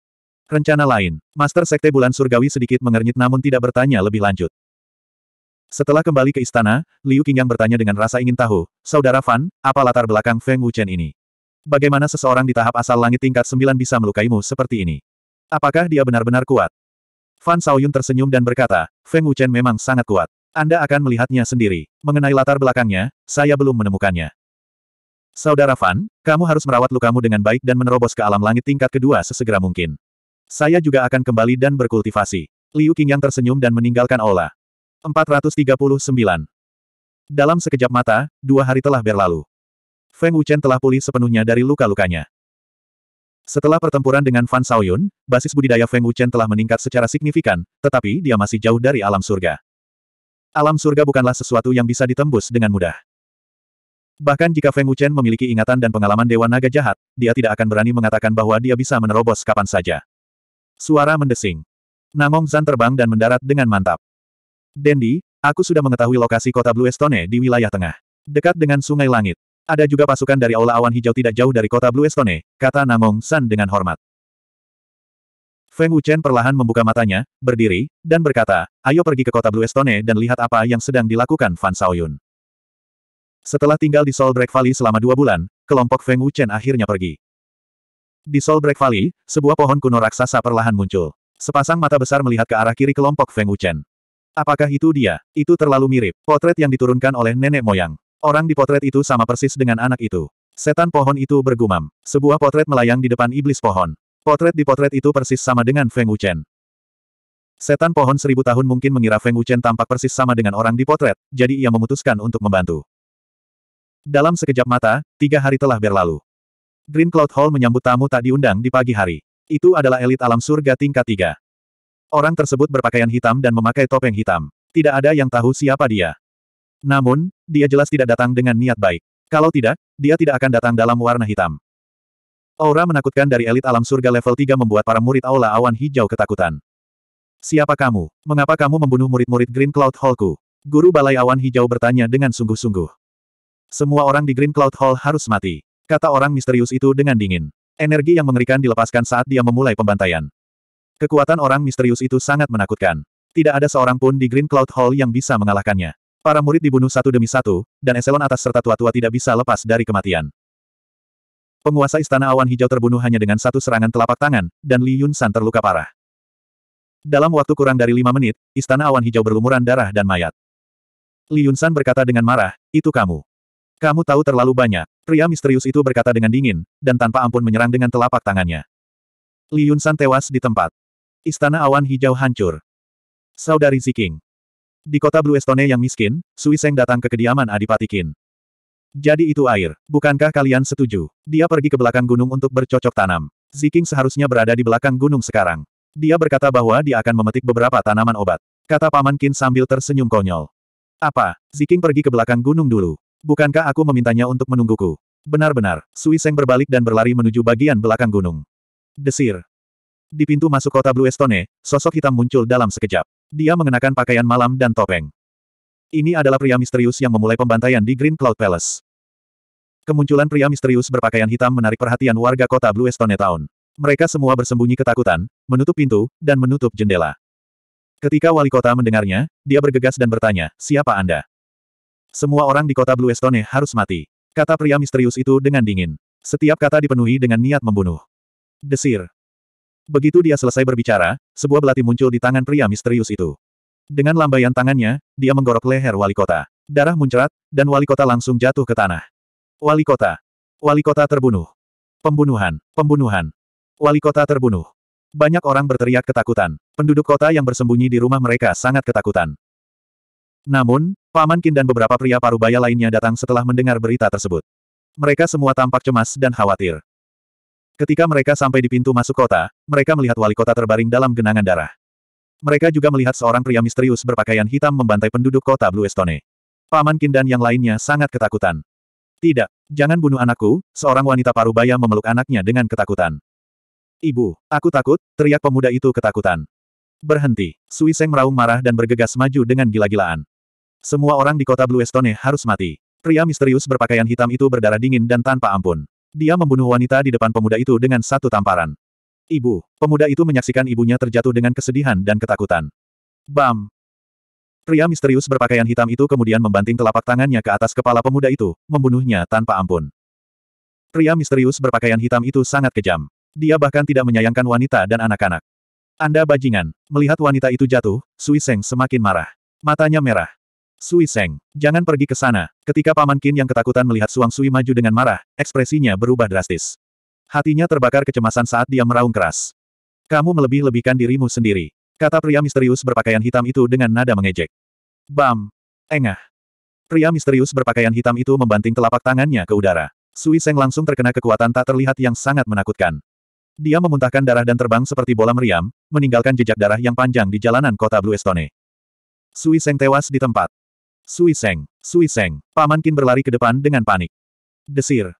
Rencana lain, Master Sekte Bulan Surgawi sedikit mengernyit namun tidak bertanya lebih lanjut. Setelah kembali ke istana, Liu Qingyang bertanya dengan rasa ingin tahu, Saudara Fan, apa latar belakang Feng Wuchen ini? Bagaimana seseorang di tahap asal langit tingkat sembilan bisa melukaimu seperti ini? Apakah dia benar-benar kuat? Fan Shaoyun tersenyum dan berkata, Feng Wuchen memang sangat kuat. Anda akan melihatnya sendiri. Mengenai latar belakangnya, saya belum menemukannya. Saudara Fan, kamu harus merawat lukamu dengan baik dan menerobos ke alam langit tingkat kedua sesegera mungkin. Saya juga akan kembali dan berkultivasi. Liu Qingyang tersenyum dan meninggalkan aula. 439. Dalam sekejap mata, dua hari telah berlalu. Feng Wuchen telah pulih sepenuhnya dari luka-lukanya. Setelah pertempuran dengan Fan Shaoyun, basis budidaya Feng Wuchen telah meningkat secara signifikan, tetapi dia masih jauh dari alam surga. Alam surga bukanlah sesuatu yang bisa ditembus dengan mudah. Bahkan jika Feng Wuchen memiliki ingatan dan pengalaman Dewa Naga Jahat, dia tidak akan berani mengatakan bahwa dia bisa menerobos kapan saja. Suara mendesing. Namong Zan terbang dan mendarat dengan mantap. Dendi, aku sudah mengetahui lokasi kota Blue Stone di wilayah tengah. Dekat dengan Sungai Langit. Ada juga pasukan dari Aula Awan Hijau tidak jauh dari kota Blue Stone, kata Namong San dengan hormat. Feng Wuchen perlahan membuka matanya, berdiri, dan berkata, ayo pergi ke kota Blue Stone dan lihat apa yang sedang dilakukan Fan Shaoyun. Setelah tinggal di Soul Break Valley selama dua bulan, kelompok Feng Wuchen akhirnya pergi. Di Soul Break Valley, sebuah pohon kuno raksasa perlahan muncul. Sepasang mata besar melihat ke arah kiri kelompok Feng Wuchen. Apakah itu dia? Itu terlalu mirip. Potret yang diturunkan oleh nenek moyang. Orang di potret itu sama persis dengan anak itu. Setan pohon itu bergumam. Sebuah potret melayang di depan iblis pohon. Potret di potret itu persis sama dengan Feng Wuchen. Setan pohon seribu tahun mungkin mengira Feng Wuchen tampak persis sama dengan orang di potret, jadi ia memutuskan untuk membantu. Dalam sekejap mata, tiga hari telah berlalu. Green Cloud Hall menyambut tamu tak diundang di pagi hari. Itu adalah elit alam surga tingkat tiga. Orang tersebut berpakaian hitam dan memakai topeng hitam. Tidak ada yang tahu siapa dia. Namun, dia jelas tidak datang dengan niat baik. Kalau tidak, dia tidak akan datang dalam warna hitam. Aura menakutkan dari elit alam surga level 3 membuat para murid aula awan hijau ketakutan. Siapa kamu? Mengapa kamu membunuh murid-murid Green Cloud Hallku? Guru Balai Awan Hijau bertanya dengan sungguh-sungguh. Semua orang di Green Cloud Hall harus mati. Kata orang misterius itu dengan dingin. Energi yang mengerikan dilepaskan saat dia memulai pembantaian. Kekuatan orang misterius itu sangat menakutkan. Tidak ada seorang pun di Green Cloud Hall yang bisa mengalahkannya. Para murid dibunuh satu demi satu, dan eselon atas serta tua-tua tidak bisa lepas dari kematian. Penguasa Istana Awan Hijau terbunuh hanya dengan satu serangan telapak tangan, dan Li Yun San terluka parah. Dalam waktu kurang dari lima menit, Istana Awan Hijau berlumuran darah dan mayat. Li Yun San berkata dengan marah, itu kamu. Kamu tahu terlalu banyak. Pria misterius itu berkata dengan dingin, dan tanpa ampun menyerang dengan telapak tangannya. Li Yunsan tewas di tempat. Istana awan hijau hancur. Saudari Ziking. Di kota Blue Stone yang miskin, Sui Seng datang ke kediaman Adipati Qin. Jadi itu air. Bukankah kalian setuju? Dia pergi ke belakang gunung untuk bercocok tanam. Ziking seharusnya berada di belakang gunung sekarang. Dia berkata bahwa dia akan memetik beberapa tanaman obat. Kata Paman Qin sambil tersenyum konyol. Apa? Ziking pergi ke belakang gunung dulu. Bukankah aku memintanya untuk menungguku? Benar-benar, Sui Seng berbalik dan berlari menuju bagian belakang gunung. Desir. Di pintu masuk kota Blue Stone, sosok hitam muncul dalam sekejap. Dia mengenakan pakaian malam dan topeng. Ini adalah pria misterius yang memulai pembantaian di Green Cloud Palace. Kemunculan pria misterius berpakaian hitam menarik perhatian warga kota Blue Stone Town. Mereka semua bersembunyi ketakutan, menutup pintu, dan menutup jendela. Ketika wali kota mendengarnya, dia bergegas dan bertanya, siapa Anda? Semua orang di kota Blue Stone harus mati. Kata pria misterius itu dengan dingin. Setiap kata dipenuhi dengan niat membunuh. Desir. Begitu dia selesai berbicara, sebuah belati muncul di tangan pria misterius itu. Dengan lambaian tangannya, dia menggorok leher wali kota. Darah muncrat, dan wali kota langsung jatuh ke tanah. Wali kota. Wali kota terbunuh. Pembunuhan. Pembunuhan. Wali kota terbunuh. Banyak orang berteriak ketakutan. Penduduk kota yang bersembunyi di rumah mereka sangat ketakutan. Namun, Paman Kin dan beberapa pria parubaya lainnya datang setelah mendengar berita tersebut. Mereka semua tampak cemas dan khawatir. Ketika mereka sampai di pintu masuk kota, mereka melihat wali kota terbaring dalam genangan darah. Mereka juga melihat seorang pria misterius berpakaian hitam membantai penduduk kota Blue Stone. Paman Qin dan yang lainnya sangat ketakutan. Tidak, jangan bunuh anakku, seorang wanita parubaya memeluk anaknya dengan ketakutan. Ibu, aku takut, teriak pemuda itu ketakutan. Berhenti, Sui Seng meraung marah dan bergegas maju dengan gila-gilaan. Semua orang di kota Blue Stone harus mati. Pria misterius berpakaian hitam itu berdarah dingin dan tanpa ampun. Dia membunuh wanita di depan pemuda itu dengan satu tamparan. Ibu, pemuda itu menyaksikan ibunya terjatuh dengan kesedihan dan ketakutan. Bam! Pria misterius berpakaian hitam itu kemudian membanting telapak tangannya ke atas kepala pemuda itu, membunuhnya tanpa ampun. Pria misterius berpakaian hitam itu sangat kejam. Dia bahkan tidak menyayangkan wanita dan anak-anak. Anda bajingan. Melihat wanita itu jatuh, Sui Seng semakin marah. Matanya merah. Sui Seng, jangan pergi ke sana. Ketika Paman Qin yang ketakutan melihat Suang Sui maju dengan marah, ekspresinya berubah drastis. Hatinya terbakar kecemasan saat dia meraung keras. Kamu melebih-lebihkan dirimu sendiri. Kata pria misterius berpakaian hitam itu dengan nada mengejek. Bam! Engah! Pria misterius berpakaian hitam itu membanting telapak tangannya ke udara. Sui Seng langsung terkena kekuatan tak terlihat yang sangat menakutkan. Dia memuntahkan darah dan terbang seperti bola meriam, meninggalkan jejak darah yang panjang di jalanan kota Blue Stone. Sui Seng tewas di tempat. Sui Seng, Sui Seng. Paman Qin berlari ke depan dengan panik. Desir.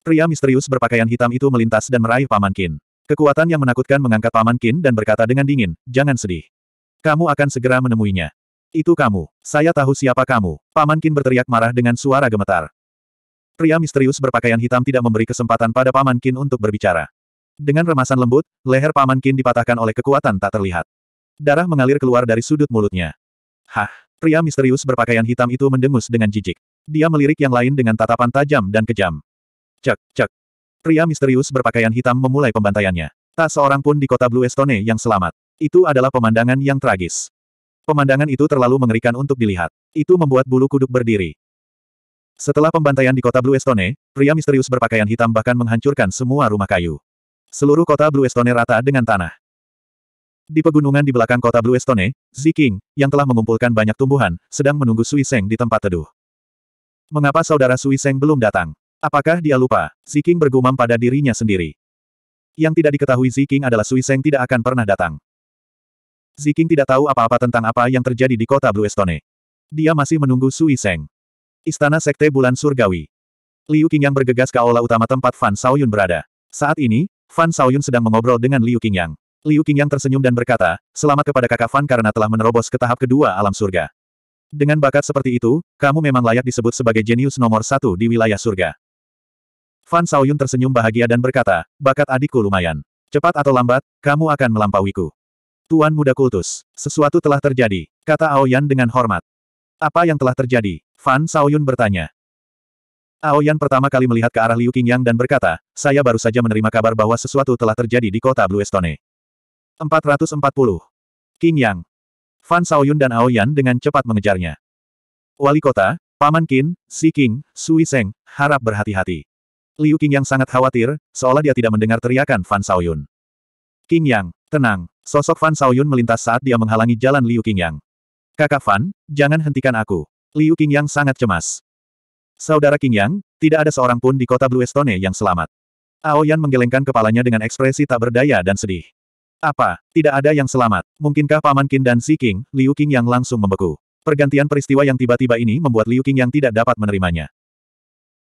Pria misterius berpakaian hitam itu melintas dan meraih Paman Qin. Kekuatan yang menakutkan mengangkat Paman Qin dan berkata dengan dingin, jangan sedih. Kamu akan segera menemuinya. Itu kamu. Saya tahu siapa kamu. Paman Qin berteriak marah dengan suara gemetar. Pria misterius berpakaian hitam tidak memberi kesempatan pada Paman Qin untuk berbicara. Dengan remasan lembut, leher Paman Qin dipatahkan oleh kekuatan tak terlihat. Darah mengalir keluar dari sudut mulutnya. Hah! Pria misterius berpakaian hitam itu mendengus dengan jijik. Dia melirik yang lain dengan tatapan tajam dan kejam. Cek, cek. Pria misterius berpakaian hitam memulai pembantaiannya. Tak seorang pun di kota Blue Stone yang selamat. Itu adalah pemandangan yang tragis. Pemandangan itu terlalu mengerikan untuk dilihat. Itu membuat bulu kuduk berdiri. Setelah pembantaian di kota Blue Stone, pria misterius berpakaian hitam bahkan menghancurkan semua rumah kayu. Seluruh kota Blue Stone rata dengan tanah. Di pegunungan di belakang kota Blue Stone, Ziking, yang telah mengumpulkan banyak tumbuhan, sedang menunggu Sui Seng di tempat teduh. Mengapa saudara Sui Seng belum datang? Apakah dia lupa? Ziking bergumam pada dirinya sendiri. Yang tidak diketahui Ziking adalah Sui Seng tidak akan pernah datang. Ziking tidak tahu apa-apa tentang apa yang terjadi di kota Blue Stone. Dia masih menunggu Sui Seng. Istana Sekte Bulan Surgawi. Liu Qingyang bergegas ke aula utama tempat Fan Shaoyun berada. Saat ini, Fan Shaoyun sedang mengobrol dengan Liu Qingyang. Liu Qingyang tersenyum dan berkata, selamat kepada kakak Fan karena telah menerobos ke tahap kedua alam surga. Dengan bakat seperti itu, kamu memang layak disebut sebagai jenius nomor satu di wilayah surga. Fan Shaoyun tersenyum bahagia dan berkata, bakat adikku lumayan. Cepat atau lambat, kamu akan melampauiku. Tuan Muda Kultus, sesuatu telah terjadi, kata Aoyan dengan hormat. Apa yang telah terjadi? Fan Shaoyun bertanya. Aoyan pertama kali melihat ke arah Liu Qingyang dan berkata, saya baru saja menerima kabar bahwa sesuatu telah terjadi di kota Blue Stone. 440. King Yang. Fan Shaoyun dan Aoyan dengan cepat mengejarnya. Wali kota, Paman Qin, Si King, Sui Seng, harap berhati-hati. Liu King yang sangat khawatir, seolah dia tidak mendengar teriakan Fan Shaoyun. King Yang, tenang. Sosok Fan Shaoyun melintas saat dia menghalangi jalan Liu Qingyang. Kakak Fan, jangan hentikan aku. Liu Qingyang sangat cemas. Saudara Qingyang, tidak ada seorang pun di kota Blue Stone yang selamat. Aoyan menggelengkan kepalanya dengan ekspresi tak berdaya dan sedih. Apa? Tidak ada yang selamat. Mungkinkah Paman Qin dan Si King, Liu Qingyang langsung membeku. Pergantian peristiwa yang tiba-tiba ini membuat Liu Qingyang tidak dapat menerimanya.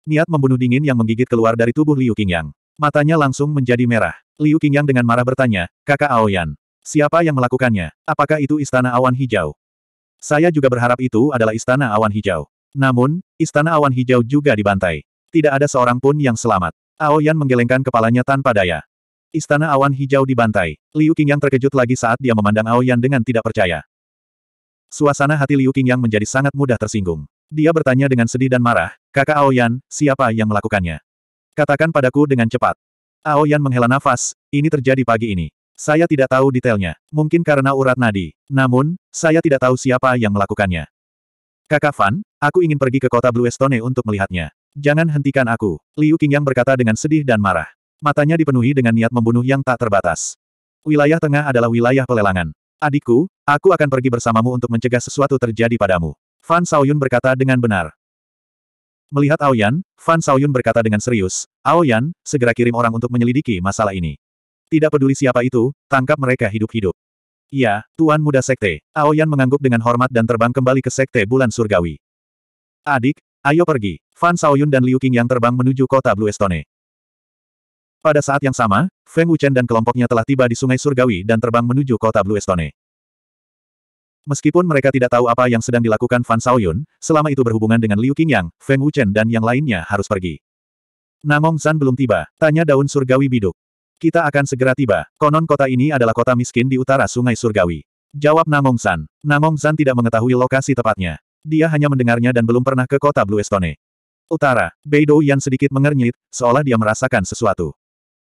Niat membunuh dingin yang menggigit keluar dari tubuh Liu Qingyang. Matanya langsung menjadi merah. Liu Qingyang dengan marah bertanya, kakak Aoyan. Siapa yang melakukannya? Apakah itu Istana Awan Hijau? Saya juga berharap itu adalah Istana Awan Hijau. Namun, Istana Awan Hijau juga dibantai. Tidak ada seorang pun yang selamat. Aoyan menggelengkan kepalanya tanpa daya. Istana Awan Hijau dibantai. Liu Qingyang terkejut lagi saat dia memandang Aoyan dengan tidak percaya. Suasana hati Liu Qingyang menjadi sangat mudah tersinggung. Dia bertanya dengan sedih dan marah, kakak Aoyan, siapa yang melakukannya? Katakan padaku dengan cepat. Aoyan menghela nafas, ini terjadi pagi ini. Saya tidak tahu detailnya, mungkin karena urat nadi. Namun, saya tidak tahu siapa yang melakukannya. Kakak Fan, aku ingin pergi ke kota Blue Stone untuk melihatnya. Jangan hentikan aku. Liu Qingyang berkata dengan sedih dan marah. Matanya dipenuhi dengan niat membunuh yang tak terbatas. Wilayah tengah adalah wilayah pelelangan. Adikku, aku akan pergi bersamamu untuk mencegah sesuatu terjadi padamu. Fan Shaoyun berkata dengan benar. Melihat Aoyan, Fan Shaoyun berkata dengan serius, Aoyan, segera kirim orang untuk menyelidiki masalah ini. Tidak peduli siapa itu, tangkap mereka hidup-hidup. Iya, Tuan Muda Sekte. Aoyan mengangguk dengan hormat dan terbang kembali ke Sekte Bulan Surgawi. Adik, ayo pergi. Fan Shaoyun dan Liu Qing yang terbang menuju kota Blue Stone. Pada saat yang sama, Feng Wuchen dan kelompoknya telah tiba di Sungai Surgawi dan terbang menuju kota Blue Stone. Meskipun mereka tidak tahu apa yang sedang dilakukan Fan Shaoyun, selama itu berhubungan dengan Liu Qingyang, Feng Wuchen dan yang lainnya harus pergi. Namong Zan belum tiba, tanya daun surgawi biduk. Kita akan segera tiba. Konon kota ini adalah kota miskin di utara Sungai Surgawi. Jawab Namong San. Namong San tidak mengetahui lokasi tepatnya. Dia hanya mendengarnya dan belum pernah ke kota Blue Stone. Utara, Beidou Yan sedikit mengernyit, seolah dia merasakan sesuatu.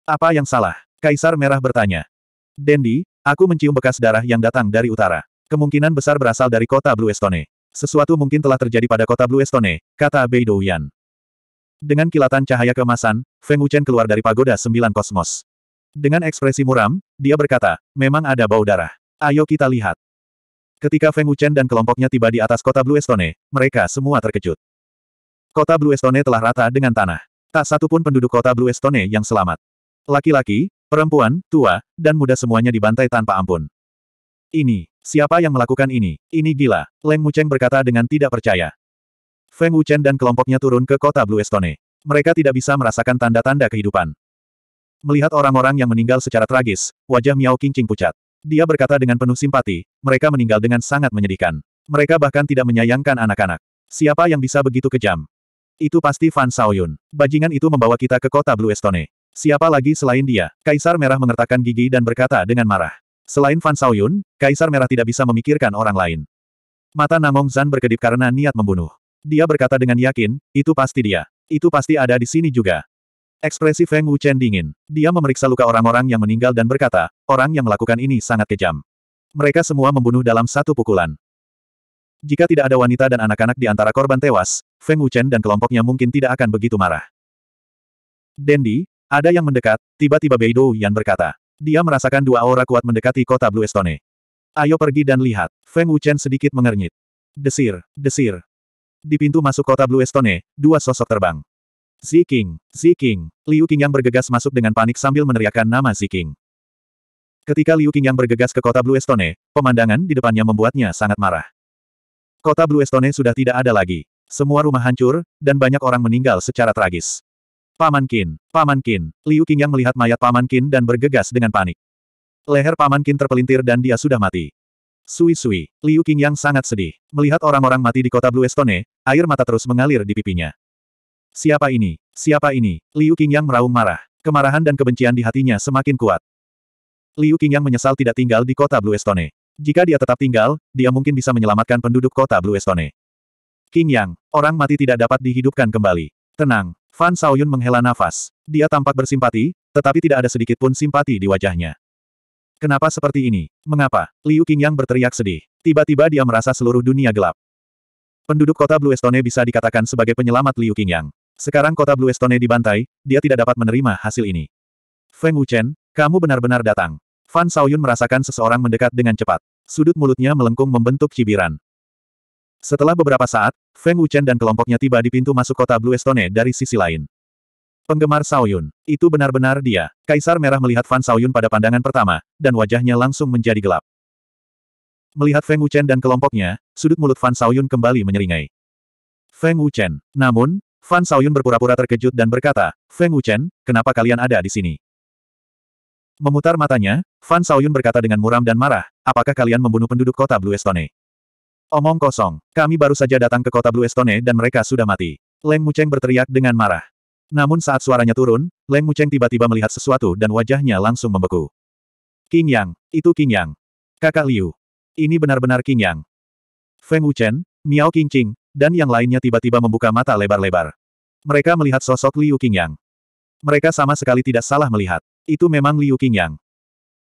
Apa yang salah? Kaisar Merah bertanya. Dendi, aku mencium bekas darah yang datang dari utara. Kemungkinan besar berasal dari kota Blue Stone. Sesuatu mungkin telah terjadi pada kota Blue Stone, kata Beidou Yan. Dengan kilatan cahaya keemasan, Feng Wuchen keluar dari pagoda sembilan kosmos. Dengan ekspresi muram, dia berkata, memang ada bau darah. Ayo kita lihat. Ketika Feng Wuchen dan kelompoknya tiba di atas kota Blue Stone, mereka semua terkejut. Kota Blue Stone telah rata dengan tanah. Tak satu pun penduduk kota Blue Stone yang selamat. Laki-laki, perempuan, tua, dan muda semuanya dibantai tanpa ampun. Ini, siapa yang melakukan ini? Ini gila, Leng Mucheng berkata dengan tidak percaya. Feng Wuchen dan kelompoknya turun ke kota Blue Stone. Mereka tidak bisa merasakan tanda-tanda kehidupan. Melihat orang-orang yang meninggal secara tragis, wajah Miao Qingqing pucat. Dia berkata dengan penuh simpati, mereka meninggal dengan sangat menyedihkan. Mereka bahkan tidak menyayangkan anak-anak. Siapa yang bisa begitu kejam? Itu pasti Fan Shaoyun. Bajingan itu membawa kita ke kota Blue Stone. Siapa lagi selain dia? Kaisar Merah mengertakkan gigi dan berkata dengan marah. Selain Fan Shaoyun, Kaisar Merah tidak bisa memikirkan orang lain. Mata Namong Zan berkedip karena niat membunuh. Dia berkata dengan yakin, itu pasti dia. Itu pasti ada di sini juga. Ekspresi Feng Wuchen dingin. Dia memeriksa luka orang-orang yang meninggal dan berkata, orang yang melakukan ini sangat kejam. Mereka semua membunuh dalam satu pukulan. Jika tidak ada wanita dan anak-anak di antara korban tewas, Feng Wuchen dan kelompoknya mungkin tidak akan begitu marah. Dendi, ada yang mendekat, tiba-tiba Beidou Yan berkata. Dia merasakan dua aura kuat mendekati kota Blue Stone. Ayo pergi dan lihat. Feng Wuchen sedikit mengernyit. Desir, desir. Di pintu masuk kota Blue Stone, dua sosok terbang. Ziking, Ziking. Liu Qingyang bergegas masuk dengan panik sambil meneriakkan nama Ziking. Ketika Liu Qingyang bergegas ke kota Blue Stone, pemandangan di depannya membuatnya sangat marah. Kota Blue Stone sudah tidak ada lagi. Semua rumah hancur, dan banyak orang meninggal secara tragis. Paman Qin, Paman Qin. Liu Qingyang melihat mayat Paman Qin dan bergegas dengan panik. Leher Paman Qin terpelintir dan dia sudah mati. Sui-sui, Liu Qingyang sangat sedih. Melihat orang-orang mati di kota Blue Stone, air mata terus mengalir di pipinya. Siapa ini? Siapa ini? Liu Qingyang meraung marah. Kemarahan dan kebencian di hatinya semakin kuat. Liu Qingyang menyesal tidak tinggal di kota Blue Stone. Jika dia tetap tinggal, dia mungkin bisa menyelamatkan penduduk kota Blue Stone. Qingyang, orang mati tidak dapat dihidupkan kembali. Tenang, Fan Shaoyun menghela nafas. Dia tampak bersimpati, tetapi tidak ada sedikit pun simpati di wajahnya. Kenapa seperti ini? Mengapa? Liu Qingyang berteriak sedih. Tiba-tiba dia merasa seluruh dunia gelap. Penduduk kota Blue Stone bisa dikatakan sebagai penyelamat Liu Qingyang. Sekarang kota Blue Stone dibantai, dia tidak dapat menerima hasil ini. Feng Wuchen, kamu benar-benar datang. Fan Shaoyun merasakan seseorang mendekat dengan cepat. Sudut mulutnya melengkung membentuk cibiran. Setelah beberapa saat, Feng Wuchen dan kelompoknya tiba di pintu masuk kota Blue Stone dari sisi lain. Penggemar Shaoyun. Itu benar-benar dia. Kaisar Merah melihat Fan Shaoyun pada pandangan pertama, dan wajahnya langsung menjadi gelap. Melihat Feng Wuchen dan kelompoknya, sudut mulut Fan Shaoyun kembali menyeringai. Feng Wuchen. Namun, Fan Shaoyun berpura-pura terkejut dan berkata, Feng Wuchen, kenapa kalian ada di sini? Memutar matanya, Fan Shaoyun berkata dengan muram dan marah, apakah kalian membunuh penduduk kota Blue Stone? Omong kosong. Kami baru saja datang ke kota Blue Stone dan mereka sudah mati. Leng Mucheng berteriak dengan marah. Namun saat suaranya turun, Leng Mucheng tiba-tiba melihat sesuatu dan wajahnya langsung membeku. King Yang, itu King Yang. Kakak Liu, ini benar-benar King Yang. Feng Wuchen, Miao Qingqing, dan yang lainnya tiba-tiba membuka mata lebar-lebar. Mereka melihat sosok Liu Qingyang. Mereka sama sekali tidak salah melihat. Itu memang Liu Qingyang.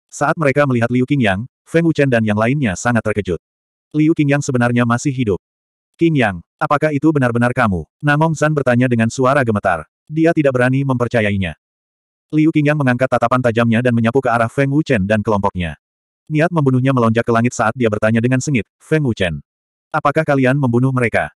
Saat mereka melihat Liu Qingyang, Feng Wuchen dan yang lainnya sangat terkejut. Liu Qingyang sebenarnya masih hidup. Qingyang, apakah itu benar-benar kamu? Namong Zhan bertanya dengan suara gemetar. Dia tidak berani mempercayainya. Liu Qingyang mengangkat tatapan tajamnya dan menyapu ke arah Feng Wuchen dan kelompoknya. Niat membunuhnya melonjak ke langit saat dia bertanya dengan sengit, Feng Wuchen. Apakah kalian membunuh mereka?